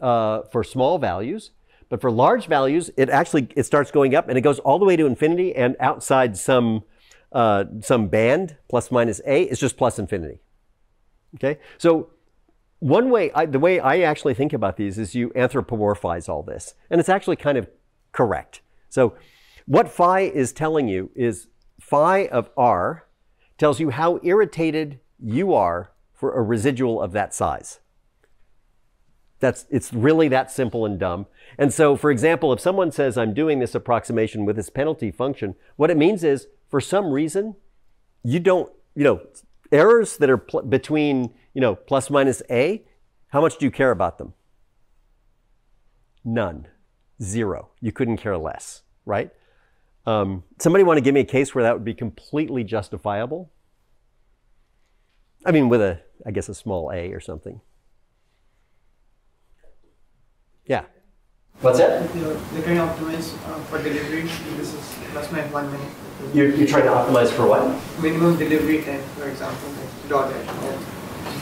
uh, for small values, but for large values, it actually it starts going up and it goes all the way to infinity. And outside some uh, some band plus minus a is just plus infinity. Okay, so one way, I, the way I actually think about these is you anthropomorphize all this. And it's actually kind of correct. So what phi is telling you is phi of r tells you how irritated you are for a residual of that size. That's, it's really that simple and dumb. And so, for example, if someone says, I'm doing this approximation with this penalty function, what it means is, for some reason, you don't, you know, errors that are between you know, plus minus A, how much do you care about them? None. Zero. You couldn't care less, right? Um, somebody want to give me a case where that would be completely justifiable? I mean, with a, I guess, a small a or something. Yeah. What's that? You're, you're trying to optimize uh, for delivery. This is plus minus one minute. You're, you're trying to optimize for what? Minimum delivery time, for example, like dot dash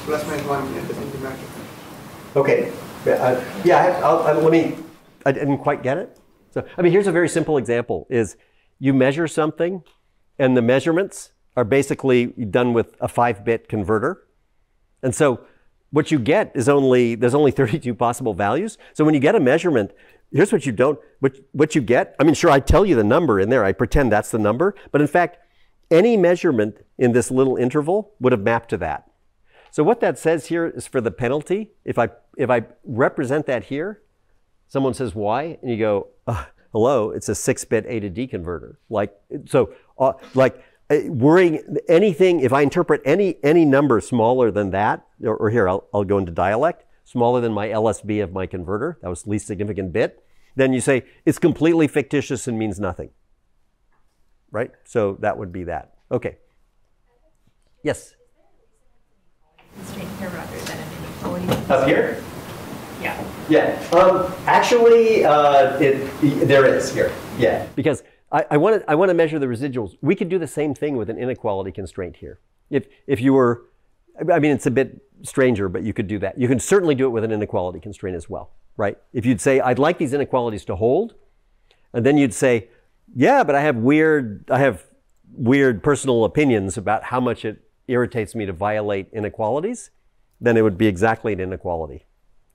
plus minus one at the end Okay. Yeah, I have, I'll, I'll, let me, I didn't quite get it. So, I mean, here's a very simple example is you measure something and the measurements are basically done with a five bit converter. And so what you get is only, there's only 32 possible values. So when you get a measurement, here's what you don't, what, what you get. I mean, sure, I tell you the number in there. I pretend that's the number. But in fact, any measurement in this little interval would have mapped to that. So what that says here is for the penalty. If I, if I represent that here, someone says why, and you go, uh, hello, it's a six-bit A to D converter. Like, so, uh, like, worrying anything, if I interpret any, any number smaller than that, or, or here, I'll, I'll go into dialect, smaller than my LSB of my converter, that was least significant bit, then you say it's completely fictitious and means nothing. Right? So that would be that. Okay. Yes? here rather than an inequality? Up here? Yeah. Yeah. Um, actually, uh, it, there is here. Yeah. Because I, I want to I want to measure the residuals. We could do the same thing with an inequality constraint here. If if you were, I mean, it's a bit stranger, but you could do that. You can certainly do it with an inequality constraint as well, right? If you'd say, I'd like these inequalities to hold, and then you'd say, yeah, but I have weird I have weird personal opinions about how much it irritates me to violate inequalities then it would be exactly an inequality.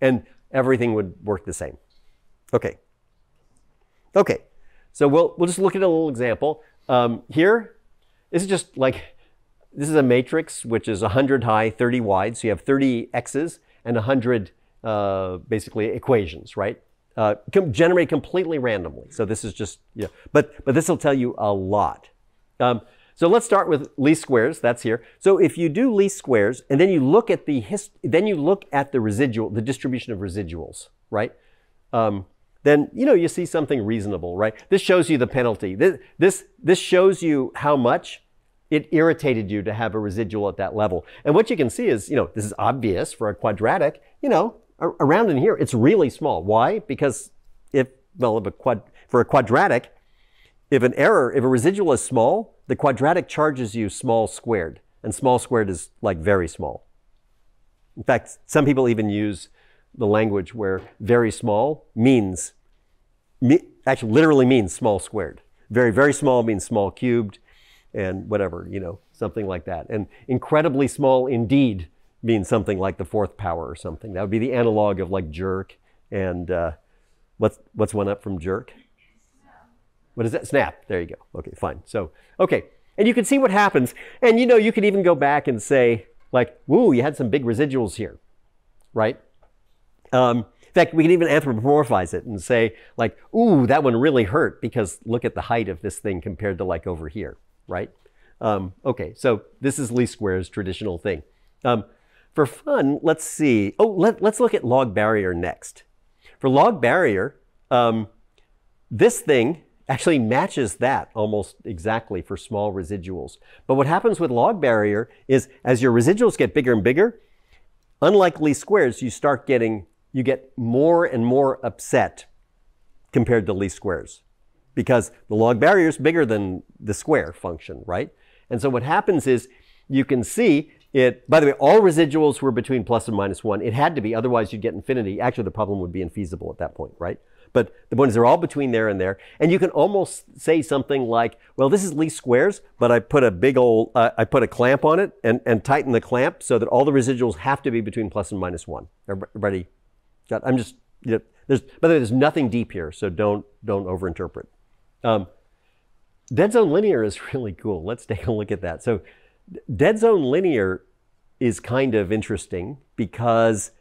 And everything would work the same. Okay. Okay. So we'll, we'll just look at a little example. Um, here, this is just like, this is a matrix which is 100 high, 30 wide. So you have 30 x's and 100 uh, basically equations, right? Uh, com generate completely randomly. So this is just, yeah, but, but this will tell you a lot. Um, So let's start with least squares. That's here. So if you do least squares, and then you look at the hist- then you look at the residual, the distribution of residuals, right? Um, then you know you see something reasonable, right? This shows you the penalty. This this this shows you how much it irritated you to have a residual at that level. And what you can see is, you know, this is obvious for a quadratic. You know, around in here, it's really small. Why? Because if well, if a quad for a quadratic, if an error, if a residual is small, the quadratic charges you small squared, and small squared is like very small. In fact, some people even use the language where very small means, me, actually literally means small squared. Very, very small means small cubed, and whatever, you know, something like that. And incredibly small indeed means something like the fourth power or something. That would be the analog of like jerk and uh, what's, what's one up from jerk? What is that? Snap. There you go. Okay, fine. So, okay. And you can see what happens. And you know, you could even go back and say, like, woo, you had some big residuals here, right? Um, in fact, we can even anthropomorphize it and say, like, ooh, that one really hurt because look at the height of this thing compared to like over here, right? Um, okay, so this is least squares traditional thing. Um, for fun, let's see. Oh, let, us look at log barrier next. For log barrier, um, this thing actually matches that almost exactly for small residuals. But what happens with log barrier is as your residuals get bigger and bigger, unlike least squares, you start getting, you get more and more upset compared to least squares because the log barrier is bigger than the square function, right? And so what happens is you can see it, by the way, all residuals were between plus and minus one. It had to be, otherwise you'd get infinity. Actually, the problem would be infeasible at that point, right? But the point is they're all between there and there. And you can almost say something like, well, this is least squares, but I put a big old, uh, I put a clamp on it and, and tighten the clamp so that all the residuals have to be between plus and minus one. Everybody got, I'm just, you know, there's, by the way, there's nothing deep here, so don't, don't overinterpret. Um, dead zone linear is really cool. Let's take a look at that. So dead zone linear is kind of interesting because,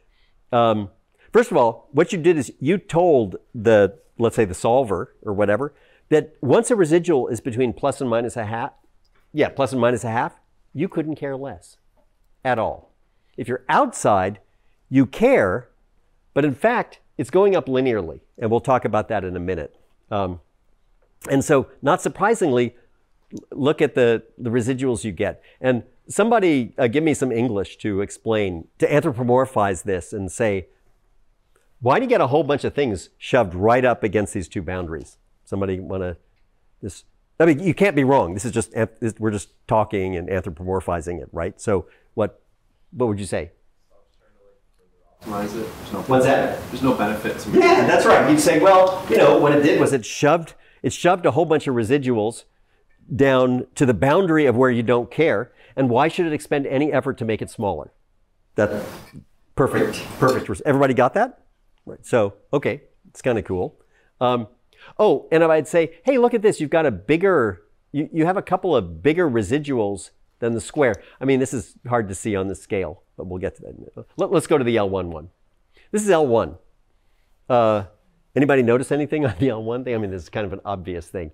um, first of all, what you did is you told the, let's say the solver or whatever, that once a residual is between plus and minus a half, yeah, plus and minus a half, you couldn't care less at all. If you're outside, you care, but in fact, it's going up linearly, and we'll talk about that in a minute. Um, and so, not surprisingly, look at the, the residuals you get. And somebody uh, give me some English to explain, to anthropomorphize this and say, why do you get a whole bunch of things shoved right up against these two boundaries? Somebody want to, this, I mean, you can't be wrong. This is just, we're just talking and anthropomorphizing it, right? So what, what would you say? It. There's no, What's that? there's no benefit to me. Yeah, that's right. You'd say, well, you know, what it did was it shoved, it shoved a whole bunch of residuals down to the boundary of where you don't care. And why should it expend any effort to make it smaller? That's perfect. Perfect. Everybody got that? Right. So, okay, it's kind of cool. Um, oh, and if I'd say, hey, look at this, you've got a bigger, you, you have a couple of bigger residuals than the square. I mean, this is hard to see on the scale, but we'll get to that. Let, us go to the L1 one. This is L1. Uh, anybody notice anything on the L1 thing? I mean, this is kind of an obvious thing.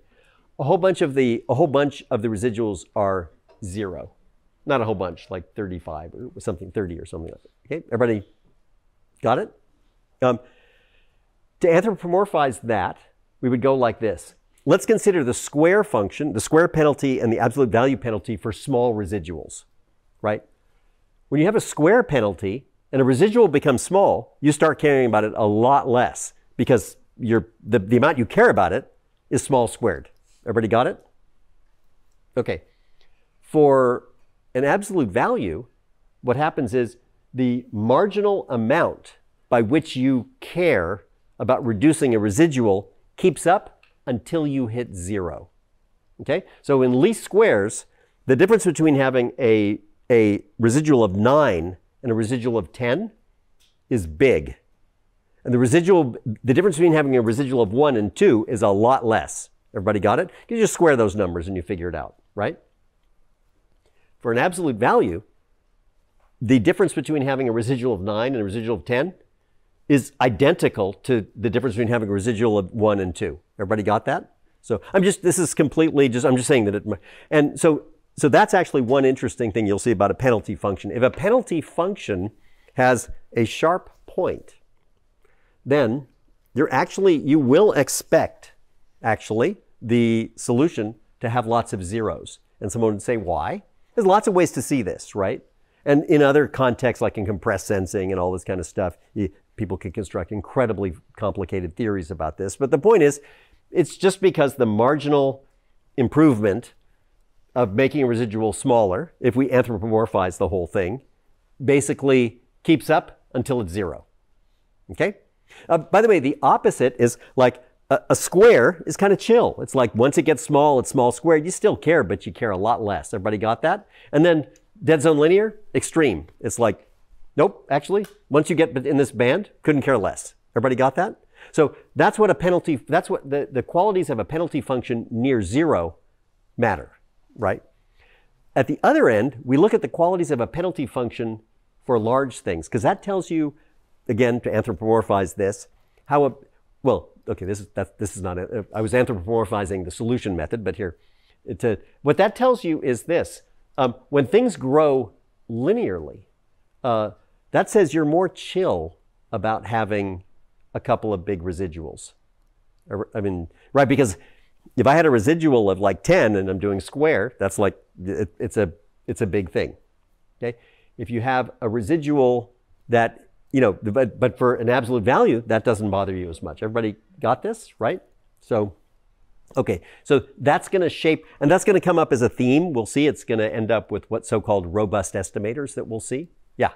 A whole bunch of the, a whole bunch of the residuals are zero. Not a whole bunch, like 35 or something, 30 or something like that. Okay, everybody got it? Um, to anthropomorphize that, we would go like this. Let's consider the square function, the square penalty, and the absolute value penalty for small residuals, right? When you have a square penalty and a residual becomes small, you start caring about it a lot less because the, the amount you care about it is small squared. Everybody got it? Okay. For an absolute value, what happens is the marginal amount by which you care about reducing a residual keeps up until you hit zero. Okay? So in least squares, the difference between having a, a residual of 9 and a residual of 10 is big. And the residual, the difference between having a residual of 1 and 2 is a lot less. Everybody got it? You just square those numbers and you figure it out, right? For an absolute value, the difference between having a residual of 9 and a residual of 10 is identical to the difference between having a residual of 1 and 2. Everybody got that? So I'm just, this is completely just, I'm just saying that it, and so so that's actually one interesting thing you'll see about a penalty function. If a penalty function has a sharp point, then you're actually, you will expect actually the solution to have lots of zeros. And someone would say, why? There's lots of ways to see this, right? And in other contexts, like in compressed sensing and all this kind of stuff, you, people can construct incredibly complicated theories about this. But the point is, it's just because the marginal improvement of making a residual smaller, if we anthropomorphize the whole thing, basically keeps up until it's zero. Okay? Uh, by the way, the opposite is like a, a square is kind of chill. It's like once it gets small, it's small squared. You still care, but you care a lot less. Everybody got that? And then dead zone linear, extreme. It's like, nope, actually, once you get in this band, couldn't care less. Everybody got that? So that's what a penalty, that's what the, the qualities of a penalty function near zero matter, right? At the other end, we look at the qualities of a penalty function for large things, because that tells you, again, to anthropomorphize this, how a, well, okay, this is, that, this is not, a, I was anthropomorphizing the solution method, but here, to, what that tells you is this. Um, when things grow linearly, uh, that says you're more chill about having a couple of big residuals. I mean, right, because if I had a residual of like 10 and I'm doing square, that's like, it, it's, a, it's a big thing. Okay? If you have a residual that, you know, but, but for an absolute value, that doesn't bother you as much. Everybody got this, right? So, okay, so that's going to shape, and that's going to come up as a theme. We'll see it's going to end up with what so-called robust estimators that we'll see. Yeah.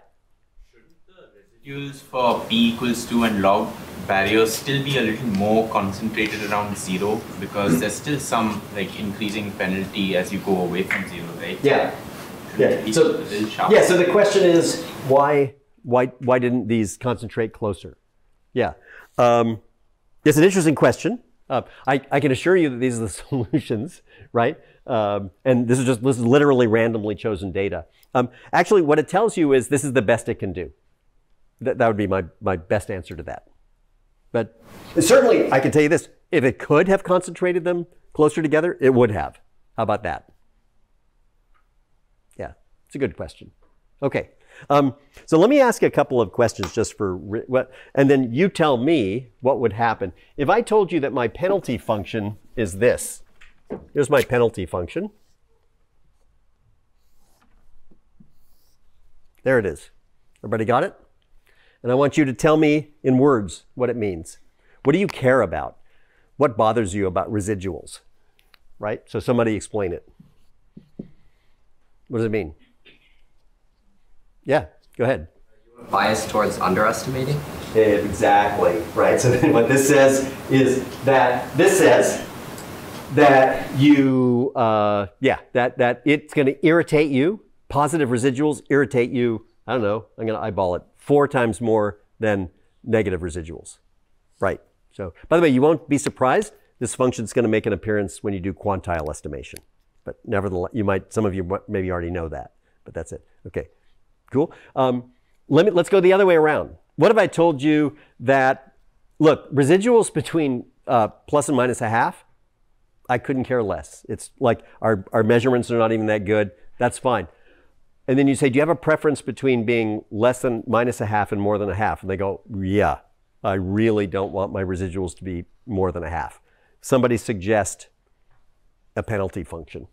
Residuals for p equals 2 and log barriers still be a little more concentrated around zero because there's still some like increasing penalty as you go away from zero, right? Yeah. Shouldn't Yeah. So, a little sharper? yeah, so the question is why, why, why didn't these concentrate closer? Yeah. Um, it's an interesting question. Uh, I, I can assure you that these are the solutions, right? Um, and this is just this is literally randomly chosen data. Um, actually, what it tells you is this is the best it can do. That, that would be my, my best answer to that. But certainly, I can tell you this: if it could have concentrated them closer together, it would have. How about that? Yeah, it's a good question. Okay, um, so let me ask you a couple of questions just for what, and then you tell me what would happen if I told you that my penalty function is this. Here's my penalty function. There it is. Everybody got it? And I want you to tell me in words what it means. What do you care about? What bothers you about residuals? Right? So somebody explain it. What does it mean? Yeah, go ahead. bias towards underestimating. Exactly, right. So then what this says is that this says that you, uh, yeah, that, that it's going to irritate you. Positive residuals irritate you. I don't know. I'm going to eyeball it four times more than negative residuals. Right. So, by the way, you won't be surprised. This function is going to make an appearance when you do quantile estimation. But nevertheless, you might, some of you maybe already know that. But that's it. Okay. Cool. Um, let me, let's go the other way around. What if I told you that, look, residuals between uh, plus and minus a half, I couldn't care less. It's like our, our measurements are not even that good. That's fine. And then you say, do you have a preference between being less than minus a half and more than a half? And they go, yeah, I really don't want my residuals to be more than a half. Somebody suggest a penalty function.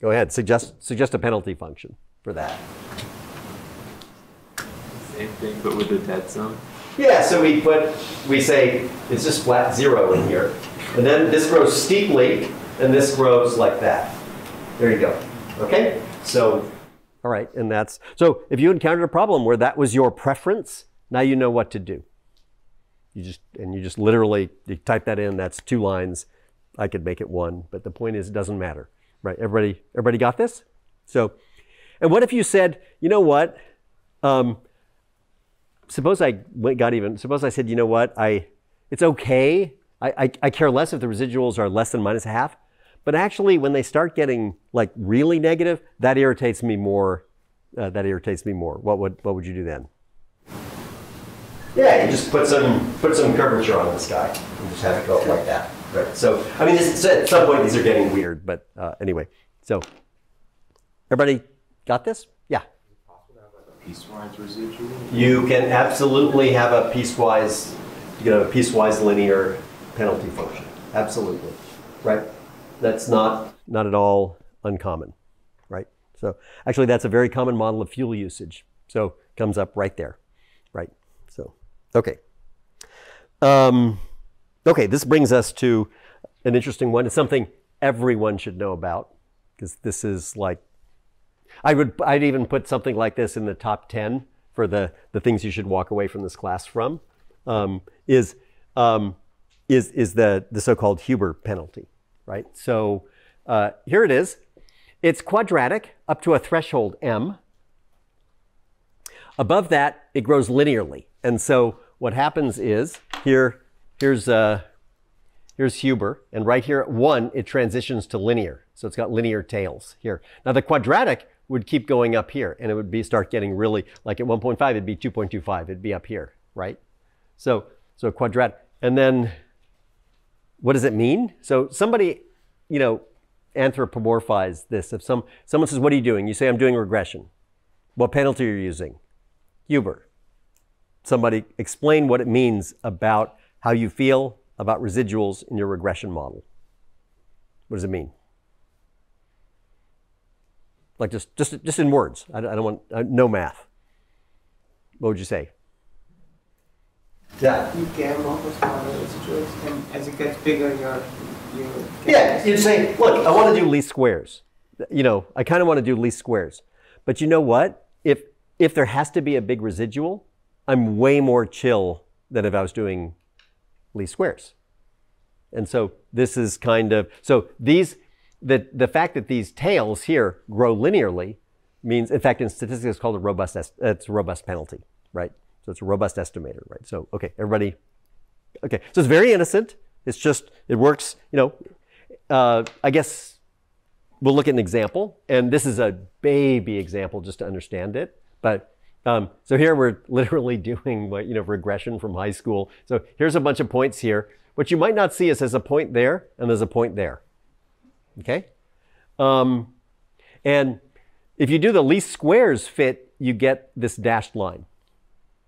Go ahead, suggest, suggest a penalty function for that. Same thing, but with the dead zone. Yeah, so we put, we say it's just flat zero in here. And then this grows steeply, and this grows like that. There you go. Okay? So, all right, and that's, so if you encountered a problem where that was your preference, now you know what to do. You just, and you just literally, you type that in, that's two lines. I could make it one, but the point is it doesn't matter, right? Everybody, everybody got this? So, and what if you said, you know what? Um, suppose I went, got even, suppose I said, you know what, I, it's okay. I, I, I care less if the residuals are less than minus a half. But actually, when they start getting like really negative, that irritates me more. Uh, that irritates me more. What would, what would you do then? Yeah, you just put some, put some curvature on this guy and just have it go like that. Right. So, I mean, this, so at some point these are getting weird, but uh, anyway. So, everybody got this? Yeah. Piecewise residual? You can absolutely have a piecewise, you have a piecewise linear penalty function. Absolutely. Right? That's not not at all uncommon. Right? So actually that's a very common model of fuel usage. So comes up right there. Right. So okay. Um, okay, this brings us to an interesting one. It's something everyone should know about because this is like I would I'd even put something like this in the top 10 for the, the things you should walk away from this class from um, is, um, is, is the, the so-called Huber penalty, right? So uh, here it is. It's quadratic up to a threshold m. Above that, it grows linearly. And so what happens is here, here's, uh, here's Huber, and right here at one, it transitions to linear. So it's got linear tails here. Now the quadratic would keep going up here, and it would be start getting really like at 1.5, it'd be 2.25, it'd be up here, right? So so quadratic, and then what does it mean? So somebody, you know, anthropomorphize this. If some someone says, "What are you doing?" You say, "I'm doing regression." What penalty are you using? Huber. Somebody explain what it means about how you feel about residuals in your regression model. What does it mean? Like just just just in words. I, don't- I don't want uh, no math. What would you say? Yeah. You more for smaller and as it gets bigger, your your Yeah, you say, look, I want to do least squares. You know, I kind of want to do least squares. But you know what? If if there has to be a big residual, I'm way more chill than if I was doing least squares. And so this is kind of so these the the fact that these tails here grow linearly means in fact in statistics it's called a robust it's a robust penalty, right? So it's a robust estimator, right? So okay, everybody Okay, so it's very innocent. It's just, it works, you know. Uh, I guess we'll look at an example, and this is a baby example just to understand it. But um, so here we're literally doing, what, you know, regression from high school. So here's a bunch of points here. What you might not see is there's a point there and there's a point there. Okay? Um, and if you do the least squares fit, you get this dashed line.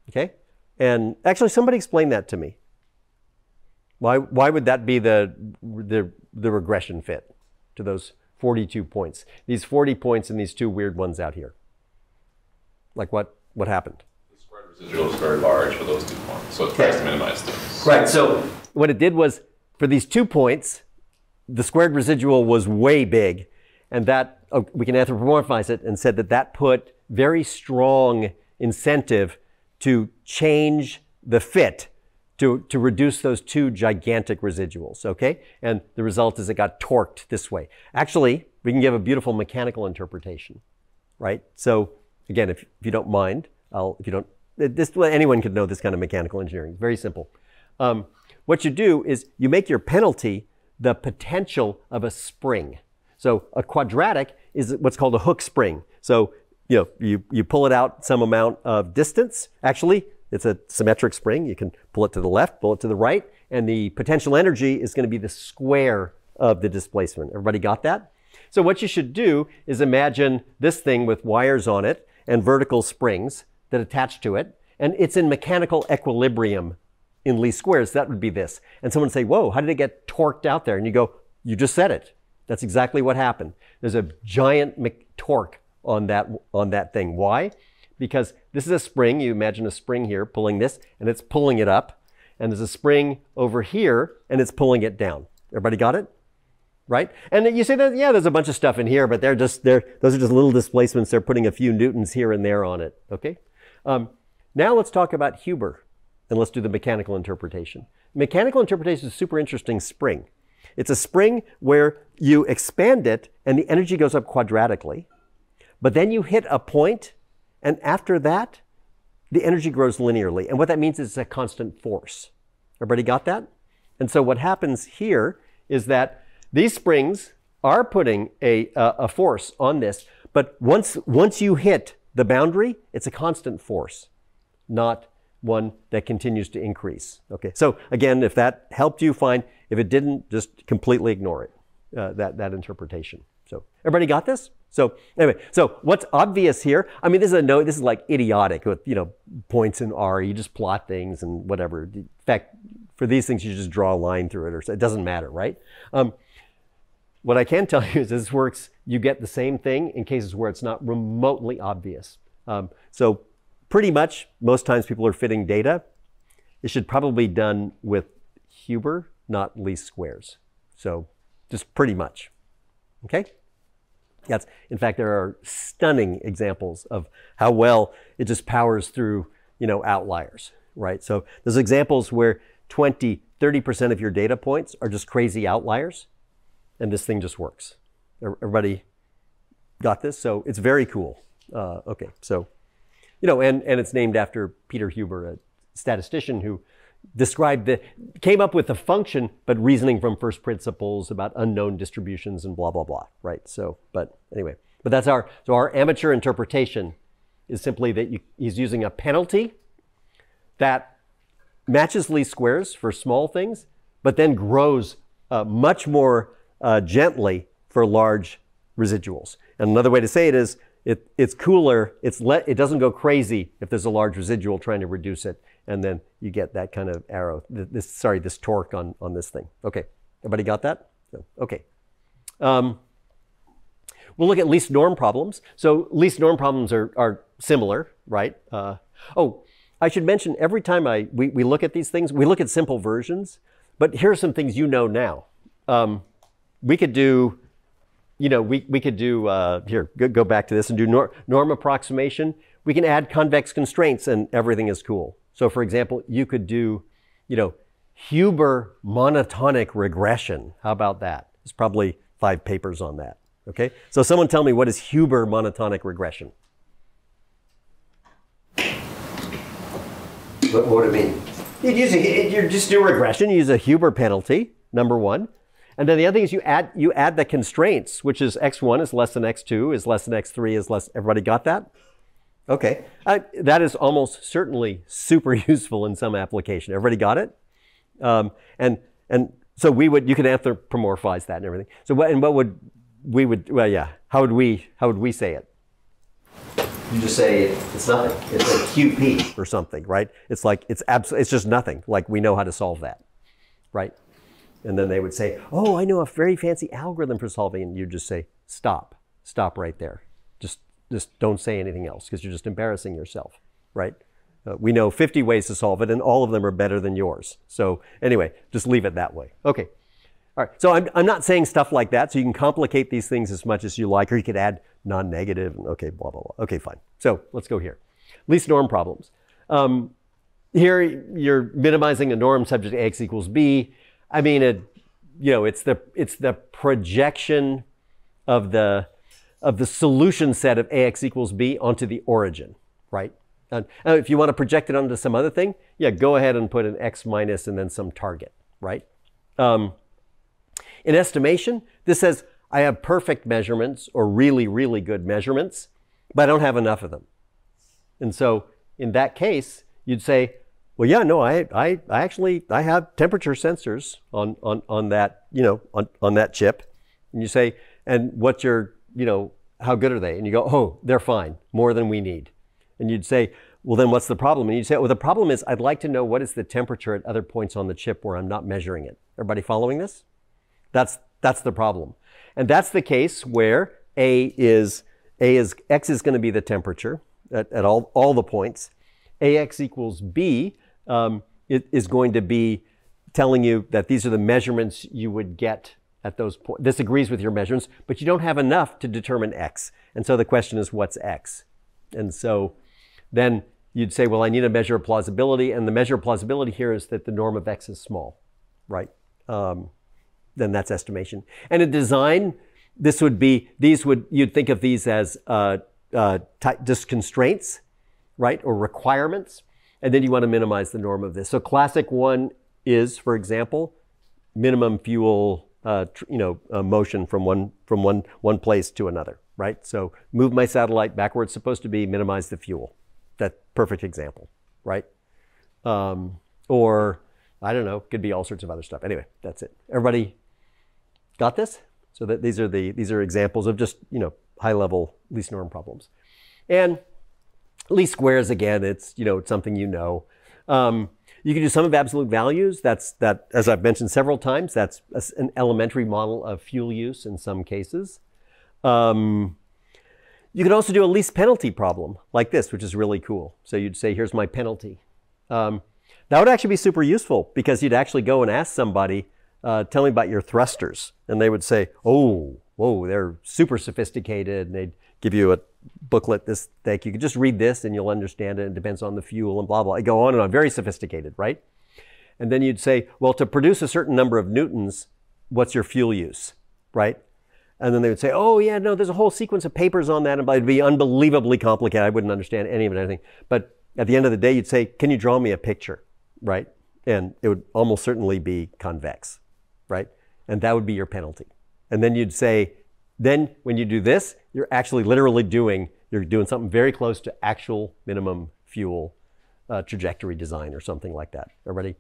Okay? And actually, somebody explain that to me. Why, why would that be the, the, the regression fit to those 42 points? These 40 points and these two weird ones out here. Like what, what happened? The squared residual is very large for those two points, so it tries to minimize things. Right. So what it did was for these two points, the squared residual was way big, and that oh, we can anthropomorphize it and said that that put very strong incentive to change the fit to, to reduce those two gigantic residuals, okay? And the result is it got torqued this way. Actually, we can give a beautiful mechanical interpretation, right? So again, if, if you don't mind, I'll, if you don't, this, anyone could know this kind of mechanical engineering. Very simple. Um, what you do is you make your penalty the potential of a spring. So a quadratic is what's called a Hooke spring. So you know you, you pull it out some amount of distance. Actually, it's a symmetric spring. You can pull it to the left, pull it to the right, and the potential energy is going to be the square of the displacement. Everybody got that? So what you should do is imagine this thing with wires on it and vertical springs that attach to it, and it's in mechanical equilibrium in least squares. That would be this. And someone say, "Whoa, how did it get torqued out there?" And you go, "You just said it. That's exactly what happened. There's a giant torque on that on that thing. Why? Because this is a spring. You imagine a spring here pulling this, and it's pulling it up. And there's a spring over here, and it's pulling it down. Everybody got it? right? And you say that, yeah, there's a bunch of stuff in here, but they're just, they're, those are just little displacements. They're putting a few newtons here and there on it, okay? Um, now let's talk about Huber, and let's do the mechanical interpretation. Mechanical interpretation is a super interesting spring. It's a spring where you expand it and the energy goes up quadratically, but then you hit a point, and after that, the energy grows linearly. And what that means is it's a constant force. Everybody got that? And so what happens here is that these springs are putting a, uh, a force on this, but once, once you hit the boundary, it's a constant force, not, one that continues to increase. Okay, so again, if that helped you, fine. If it didn't, just completely ignore it, uh, that, that interpretation. So everybody got this? So anyway, so what's obvious here? I mean, this is a note. This is like idiotic with you know points in R. You just plot things and whatever. In fact, for these things, you just draw a line through it, or it doesn't matter, right? Um, what I can tell you is this works. You get the same thing in cases where it's not remotely obvious. Um, so pretty much most times people are fitting data. It should probably be done with Huber, not least squares. So just pretty much. Okay? Yes. In fact, there are stunning examples of how well it just powers through, you know, outliers, right? So there's examples where 20, 30% of your data points are just crazy outliers, and this thing just works. Everybody got this? So it's very cool. Uh, okay, so, you know, and, and it's named after Peter Huber, a statistician who described the, came up with a function, but reasoning from first principles about unknown distributions and blah, blah, blah, right? So, but anyway, but that's our, so our amateur interpretation is simply that you, he's using a penalty that matches least squares for small things, but then grows uh, much more uh, gently for large residuals. And another way to say it is it, it's cooler, it's let, it doesn't go crazy if there's a large residual trying to reduce it and then you get that kind of arrow, this, sorry, this torque on, on this thing. Okay, everybody got that? Okay. Um, we'll look at least norm problems. So least norm problems are, are similar, right? Uh, oh, I should mention every time I, we, we look at these things, we look at simple versions, but here are some things you know now. Um, we could do, you know, we, we could do, uh, here, go, go back to this and do nor, norm approximation. We can add convex constraints and everything is cool. So for example, you could do, you know, Huber monotonic regression. How about that? There's probably five papers on that. Okay? So someone tell me what is Huber monotonic regression? What, what would it mean? You use a, you just do regression, you use a Huber penalty, number one. And then the other thing is you add you add the constraints, which is x1 is less than x2, is less than x3, is less. Everybody got that? Okay, I, that is almost certainly super useful in some application. Everybody got it? Um, and and so we would you could anthropomorphize that and everything. So what and what would we would well yeah how would we how would we say it? You just say it's nothing. It's a QP or something, right? It's like it's absolutely it's just nothing. Like we know how to solve that, right? And then they would say, "Oh, I know a very fancy algorithm for solving," and you just say, "Stop, stop right there." Just just don't say anything else because you're just embarrassing yourself, right? Uh, we know 50 ways to solve it, and all of them are better than yours. So anyway, just leave it that way. Okay. All right. So I'm, I'm not saying stuff like that. So you can complicate these things as much as you like, or you could add non-negative. Okay, blah blah blah. Okay, fine. So let's go here. Least norm problems. Um, here you're minimizing a norm subject to x equals b. I mean, it, you know, it's the it's the projection of the of the solution set of ax equals b onto the origin, right? And, if you want to project it onto some other thing, yeah, go ahead and put an x minus and then some target, right? Um, in estimation, this says I have perfect measurements or really, really good measurements, but I don't have enough of them. And so in that case, you'd say, well, yeah, no, I, I, I actually, I have temperature sensors on, on, on that, you know, on, on that chip. And you say, and what's your you know, how good are they? And you go, oh, they're fine, more than we need. And you'd say, well, then what's the problem? And you'd say, well, the problem is I'd like to know what is the temperature at other points on the chip where I'm not measuring it. Everybody following this? That's, that's the problem. And that's the case where A is, A is, X is going to be the temperature at, at all, all the points. AX equals B um, is going to be telling you that these are the measurements you would get at those points. This agrees with your measurements, but you don't have enough to determine x. And so the question is, what's x? And so then you'd say, well, I need a measure of plausibility. And the measure of plausibility here is that the norm of x is small, right? Um, then that's estimation. And in design, this would be, these would, you'd think of these as uh, uh, constraints, right? Or requirements. And then you want to minimize the norm of this. So classic one is, for example, minimum fuel uh, you know, uh, motion from one from one one place to another, right? So move my satellite back where it's supposed to be, minimize the fuel. That perfect example, right? Um, or I don't know, could be all sorts of other stuff. Anyway, that's it. Everybody got this? So that these are the these are examples of just you know high level least norm problems, and least squares again. It's you know it's something you know. Um, you can do sum of absolute values. That's that as I've mentioned several times. That's an elementary model of fuel use in some cases. Um, you can also do a least penalty problem like this, which is really cool. So you'd say, here's my penalty. Um, that would actually be super useful because you'd actually go and ask somebody, uh, tell me about your thrusters. And they would say, oh, whoa, they're super sophisticated. And they'd give you a booklet this thick. You could just read this and you'll understand it. It depends on the fuel and blah, blah. It'd go on and on. Very sophisticated, right? And then you'd say, well, to produce a certain number of newtons, what's your fuel use, right? And then they would say, oh, yeah, no, there's a whole sequence of papers on that. And it'd be unbelievably complicated. I wouldn't understand any of it, anything. But at the end of the day, you'd say, can you draw me a picture, right? And it would almost certainly be convex, right? And that would be your penalty. And then you'd say, then when you do this, you're actually literally doing, you're doing something very close to actual minimum fuel uh, trajectory design or something like that. Everybody,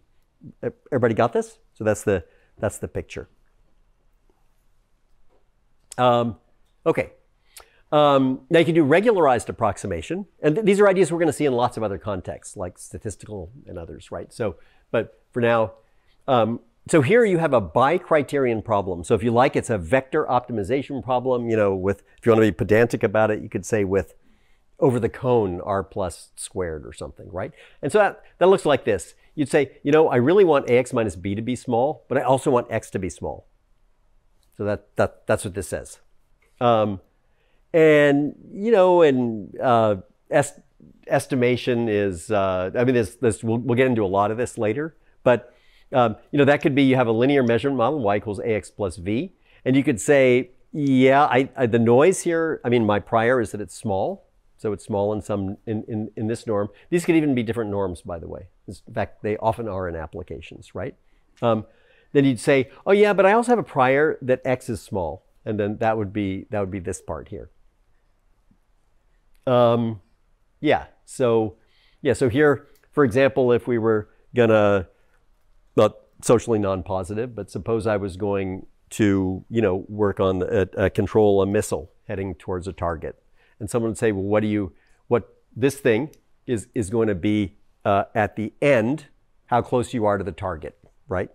everybody got this? So that's the, that's the picture. Um, okay. Um, now you can do regularized approximation, and th- these are ideas we're going to see in lots of other contexts, like statistical and others, right? So, but for now, um, so here you have a bi-criterion problem. So if you like, it's a vector optimization problem. You know, with if you want to be pedantic about it, you could say with over the cone r plus squared or something, right? And so that, that looks like this. You'd say, you know, I really want ax minus b to be small, but I also want x to be small. So that, that that's what this says. Um, and you know, and uh, est- estimation is. Uh, I mean, this, this we'll, we'll get into a lot of this later, but um, you know that could be you have a linear measurement model y equals ax plus v, and you could say, yeah, I, I, the noise here. I mean, my prior is that it's small, so it's small in some in, in, in this norm. These could even be different norms, by the way. In fact, they often are in applications, right? Um, then you'd say, oh yeah, but I also have a prior that x is small, and then that would be that would be this part here. Um, yeah, so yeah, so here, for example, if we were gonna not socially non-positive, but suppose I was going to you know work on a, a control a missile heading towards a target, and someone would say, well, what do you what this thing is is going to be uh, at the end, how close you are to the target, right?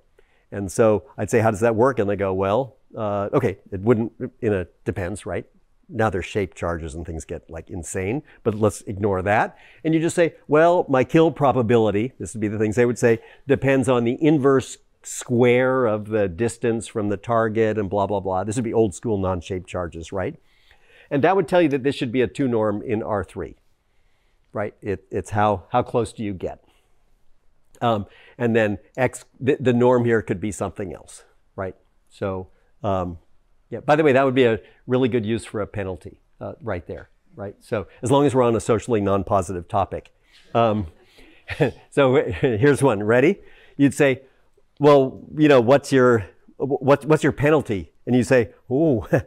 And so I'd say, how does that work? And they go, well, uh, okay, it wouldn't, in a, depends, right? Now there's shape charges and things get like insane, but let's ignore that. And you just say, well, my kill probability, this would be the things they would say, depends on the inverse square of the distance from the target and blah, blah, blah. This would be old school non-shape charges, right? And that would tell you that this should be a two norm in R3, right? It, it's how, how close do you get? Um, and then x, the, the, norm here could be something else, right? So, um, yeah. By the way, that would be a really good use for a penalty uh, right there, right? So as long as we're on a socially non-positive topic. Um, so here's one. Ready? You'd say, well, you know, what's your what, what's your penalty? And you say, oh, if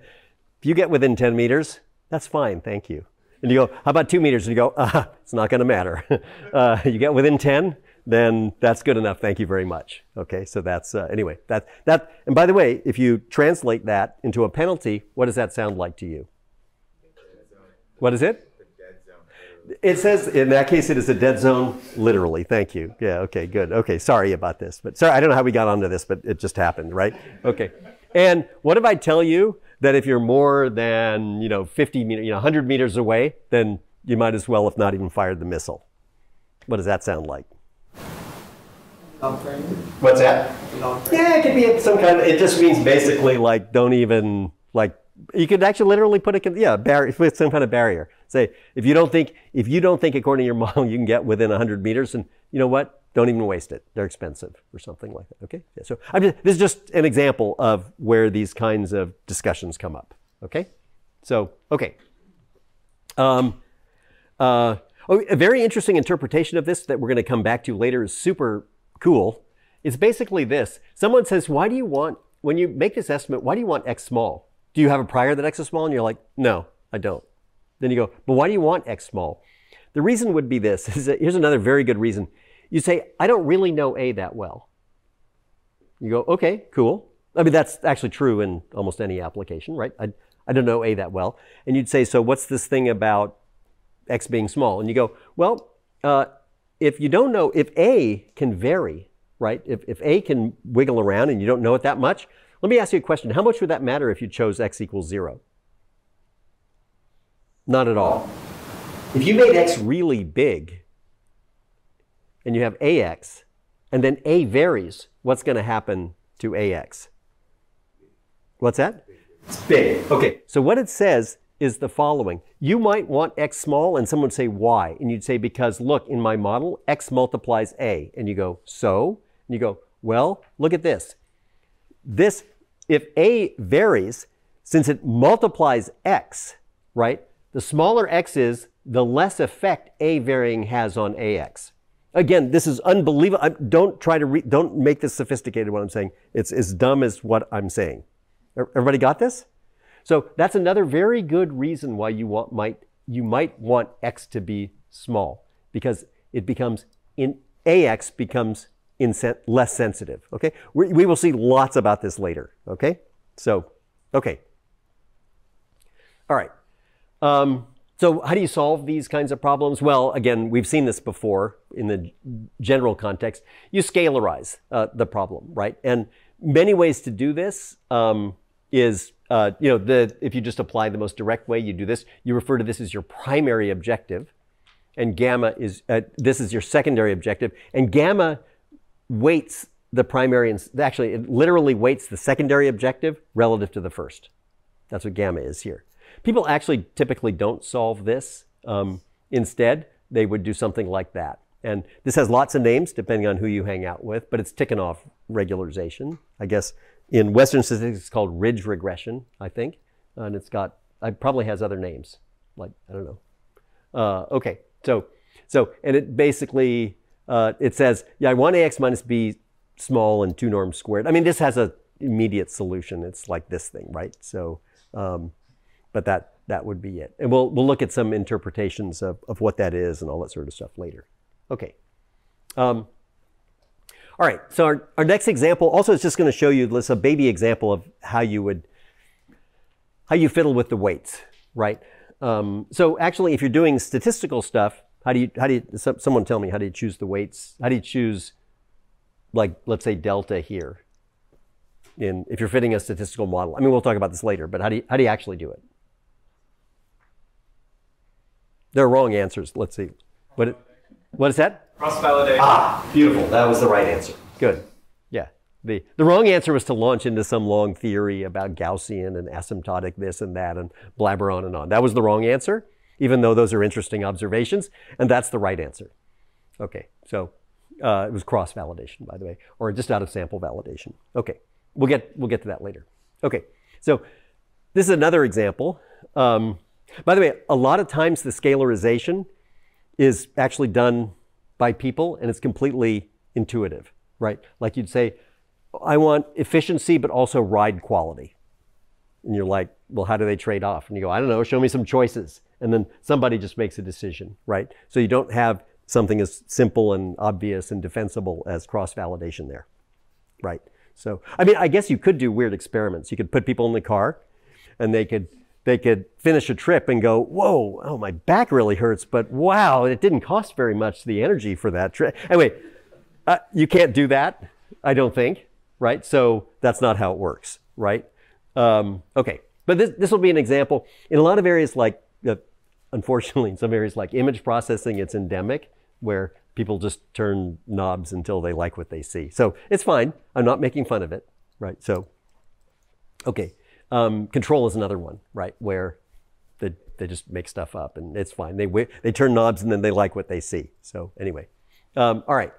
you get within 10 meters, that's fine, thank you. And you go, how about two meters? And you go, uh, it's not going to matter. uh, you get within 10, then that's good enough. Thank you very much. Okay, so that's uh, anyway that that. And by the way, if you translate that into a penalty, what does that sound like to you? What is it? It says in that case it is a dead zone, literally. Thank you. Yeah. Okay. Good. Okay. Sorry about this, but sorry, I don't know how we got onto this, but it just happened, right? Okay. And what if I tell you that if you're more than you know 50 meters, you know 100 meters away, then you might as well, if not even fired the missile. What does that sound like? What's that? Yeah, it could be some kind of. It just means basically like don't even like. You could actually literally put a yeah barrier with some kind of barrier. Say if you don't think if you don't think according to your model you can get within 100 meters, and you know what, don't even waste it. They're expensive or something like that. Okay. Yeah, so I'm just, this is just an example of where these kinds of discussions come up. Okay. So okay. Um, uh, oh, a very interesting interpretation of this that we're going to come back to later is super cool. It's basically this. Someone says, why do you want, when you make this estimate, why do you want X small? Do you have a prior that X is small? And you're like, no, I don't. Then you go, but why do you want X small? The reason would be this. Here's another very good reason. you say, I don't really know A that well. You go, okay, cool. I mean, that's actually true in almost any application, right? I, I don't know A that well. And you'd say, so what's this thing about X being small? And you go, well, uh, if you don't know, if A can vary, right? If, if A can wiggle around and you don't know it that much, let me ask you a question. How much would that matter if you chose X equals zero? Not at all. If you made X really big and you have AX, and then A varies, what's going to happen to AX? What's that? It's big. Okay, so what it says is the following. You might want X small and someone would say why? And you'd say because look, in my model, X multiplies A. And you go, so? And you go, well, look at this. This, if A varies, since it multiplies X, right? The smaller X is, the less effect A varying has on AX. Again, this is unbelievable. I, don't try to re- don't make this sophisticated. What I'm saying, it's as dumb as what I'm saying. Everybody got this? So that's another very good reason why you want might you might want x to be small because it becomes in ax becomes less sensitive. Okay, we, we will see lots about this later. Okay, so okay, all right. Um, so how do you solve these kinds of problems? Well, again, we've seen this before in the general context. You scalarize uh, the problem, right? And many ways to do this um, is, uh, you know, the, if you just apply the most direct way, you do this. You refer to this as your primary objective, and gamma is uh, this is your secondary objective, and gamma weights the primary and actually it literally weights the secondary objective relative to the first. That's what gamma is here. People actually typically don't solve this. Um, instead, they would do something like that. And this has lots of names depending on who you hang out with, but it's Tikhonov regularization. I guess in Western statistics it's called ridge regression, I think. And it's got, it probably has other names, like, I don't know. Uh, okay, so, so, and it basically, uh, it says, yeah, I want AX minus B small and two norms squared. I mean, this has a immediate solution. It's like this thing, right? So, um, but that that would be it. And we'll we'll look at some interpretations of, of what that is and all that sort of stuff later. Okay. Um, all right. So our, our next example also is just going to show you this a baby example of how you would how you fiddle with the weights, right? Um, so actually, if you're doing statistical stuff, how do you how do you someone tell me how do you choose the weights? How do you choose like let's say delta here? In if you're fitting a statistical model. I mean, we'll talk about this later, but how do you how do you actually do it? There are wrong answers. Let's see. What, what is that? Cross validation. Ah, beautiful. That was the right answer. Good. Yeah. The, the wrong answer was to launch into some long theory about Gaussian and asymptotic this and that and blabber on and on. That was the wrong answer, even though those are interesting observations. And that's the right answer. Okay. So uh, it was cross validation, by the way, or just out of sample validation. Okay. We'll get, we'll get to that later. Okay. So this is another example. Um, by the way, a lot of times the scalarization is actually done by people and it's completely intuitive, right? Like you'd say, I want efficiency, but also ride quality. And you're like, well, how do they trade off? And you go, I don't know, show me some choices. And then somebody just makes a decision, right? So you don't have something as simple and obvious and defensible as cross validation there, right? So, I mean, I guess you could do weird experiments. You could put people in the car and they could they could finish a trip and go, whoa, oh, my back really hurts, but wow, it didn't cost very much the energy for that trip. Anyway, uh, you can't do that, I don't think, right? So that's not how it works, right? Um, okay, but this, this will be an example. In a lot of areas like, uh, unfortunately, in some areas like image processing, it's endemic where people just turn knobs until they like what they see. So it's fine. I'm not making fun of it, right? So, okay. Um, control is another one, right? Where they, they just make stuff up and it's fine. They, they turn knobs and then they like what they see. So anyway, um, all right.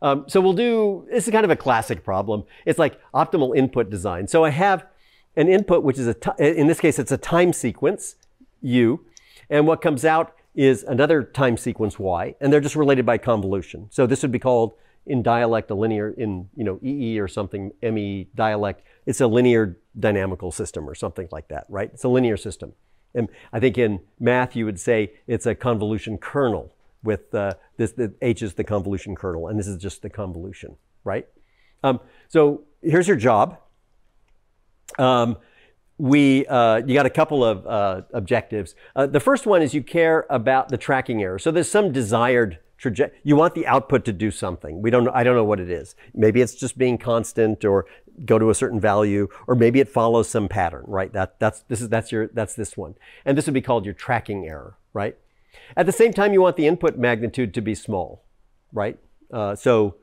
Um, so we'll do, this is kind of a classic problem. It's like optimal input design. So I have an input, which is a, in this case, it's a time sequence, U, and what comes out is another time sequence, Y, and they're just related by convolution. So this would be called in dialect a linear, in you know EE or something, ME dialect, it's a linear dynamical system or something like that, right? It's a linear system. And I think in math you would say it's a convolution kernel with uh, this, the H is the convolution kernel, and this is just the convolution, right? Um, so here's your job. Um, we, uh, you got a couple of uh, objectives. Uh, the first one is you care about the tracking error. So there's some desired trajectory. You want the output to do something. We don't. I don't know what it is. Maybe it's just being constant, or go to a certain value, or maybe it follows some pattern. Right. That that's this is that's your that's this one, and this would be called your tracking error. Right. At the same time, you want the input magnitude to be small. Right. Uh, so,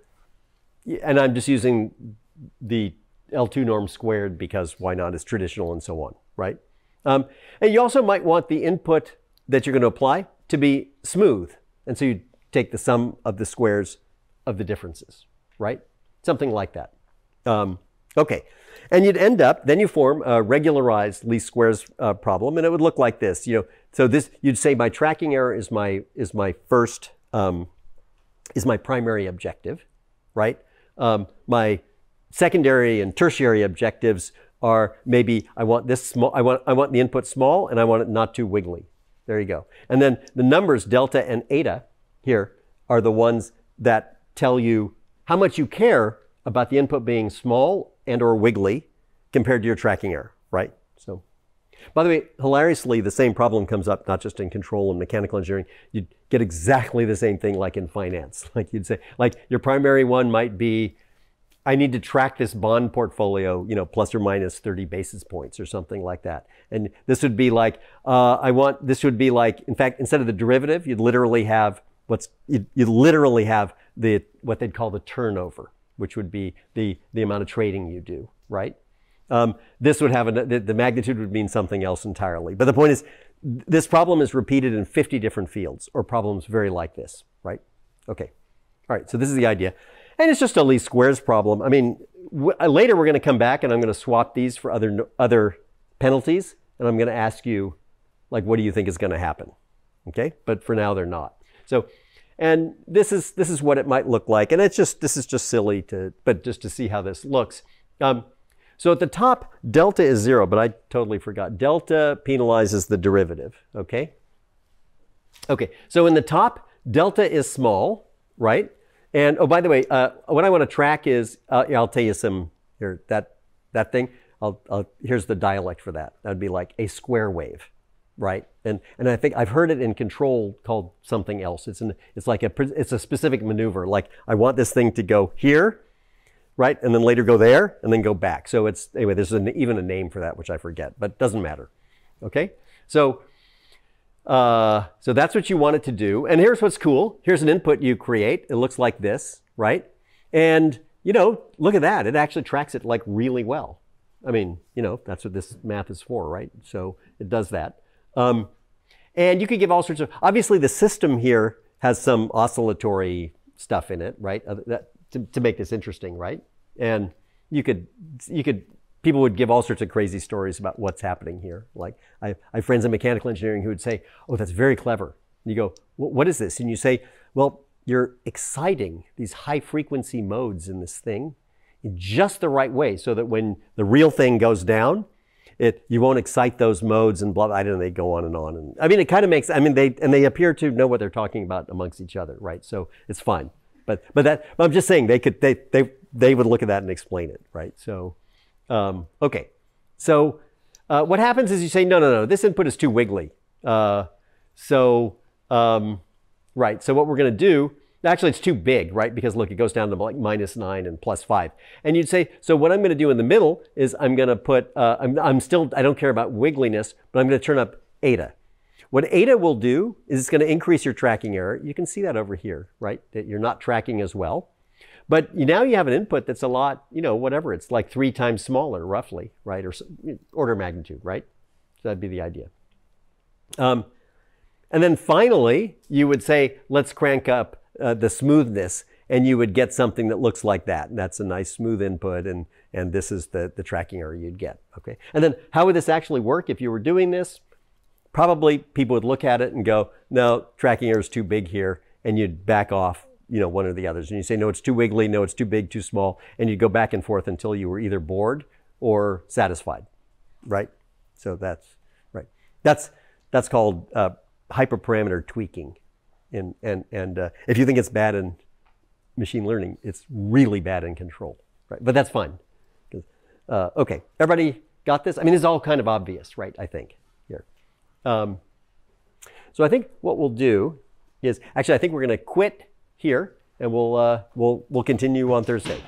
and I'm just using the L2 norm squared because why not? It's traditional and so on, right? Um, and you also might want the input that you're going to apply to be smooth. And so you take the sum of the squares of the differences, right? Something like that. Um, okay. And you'd end up, then you form a regularized least squares uh, problem, and it would look like this. You know, so this you'd say my tracking error is my is my first um, is my primary objective, right? Um, my secondary and tertiary objectives are maybe I want this small, I want, I want the input small and I want it not too wiggly. There you go. And then the numbers delta and eta here are the ones that tell you how much you care about the input being small and or wiggly compared to your tracking error, right? So, by the way, hilariously, the same problem comes up not just in control and mechanical engineering. You'd get exactly the same thing like in finance. Like you'd say, like your primary one might be I need to track this bond portfolio, you know, plus or minus 30 basis points or something like that. And this would be like, uh, I want, this would be like, in fact, instead of the derivative, you'd literally have what's, you'd, you'd literally have the, what they'd call the turnover, which would be the, the amount of trading you do, right? Um, this would have, the magnitude would mean something else entirely. But the point is, this problem is repeated in 50 different fields or problems very like this, right? Okay. All right, so this is the idea. And it's just a least squares problem. I mean, uh, later we're going to come back and I'm going to swap these for other, other penalties. And I'm going to ask you, like, what do you think is going to happen? Okay, but for now they're not. So, and this is, this is what it might look like. And it's just, this is just silly to, but just to see how this looks. Um, so at the top, delta is zero, but I totally forgot. Delta penalizes the derivative, okay? Okay, so in the top, delta is small, right? And oh, by the way, uh, what I want to track is, uh, I'll tell you some here, that, that thing, I'll, I'll, here's the dialect for that. That'd be like a square wave, right? And, and I think I've heard it in control called something else. It's, an, it's like a, it's a specific maneuver. Like I want this thing to go here, right? And then later go there and then go back. So it's, anyway, there's an, even a name for that, which I forget, but doesn't matter. Okay? So uh, so that's what you want it to do. And here's what's cool. Here's an input you create. It looks like this, right? And, you know, look at that. It actually tracks it like really well. I mean, you know, that's what this math is for, right? So it does that. Um, and you could give all sorts of, obviously the system here has some oscillatory stuff in it, right? Uh, that, to, to make this interesting, right? And you could, you could people would give all sorts of crazy stories about what's happening here. Like I, I have friends in mechanical engineering who would say, "Oh, that's very clever." And you go, "What is this?" And you say, "Well, you're exciting these high frequency modes in this thing in just the right way, so that when the real thing goes down, it you won't excite those modes and blah. I don't know. They go on and on, and I mean, it kind of makes. I mean, they and they appear to know what they're talking about amongst each other, right? So it's fine. But but that. But I'm just saying they could they they they would look at that and explain it, right? So. Um, okay, so uh, what happens is you say, no, no, no, this input is too wiggly. Uh, so, um, right, so what we're going to do, actually it's too big, right? Because look, it goes down to like minus 9 and plus 5. And you'd say, so what I'm going to do in the middle is I'm going to put, uh, I'm, I'm still, I don't care about wiggliness, but I'm going to turn up eta. What eta will do is it's going to increase your tracking error. You can see that over here, right? That you're not tracking as well. But now you have an input that's a lot, you know, whatever, it's like three times smaller, roughly, right? Or order magnitude, right? So that'd be the idea. Um, and then finally, you would say, let's crank up uh, the smoothness, and you would get something that looks like that. And that's a nice smooth input, and, and this is the, the tracking error you'd get, okay? And then how would this actually work if you were doing this? Probably people would look at it and go, no, tracking error is too big here, and you'd back off you know, one or the others. And you say, no, it's too wiggly, no, it's too big, too small. And you'd go back and forth until you were either bored or satisfied, right? So that's, right. That's, that's called uh, hyperparameter tweaking, And and and uh, if you think it's bad in machine learning, it's really bad in control, right? But that's fine. Uh, okay, everybody got this? I mean, it's all kind of obvious, right? I think here. Um, so I think what we'll do is actually I think we're going to quit here, and we'll uh, we'll we'll continue on Thursday.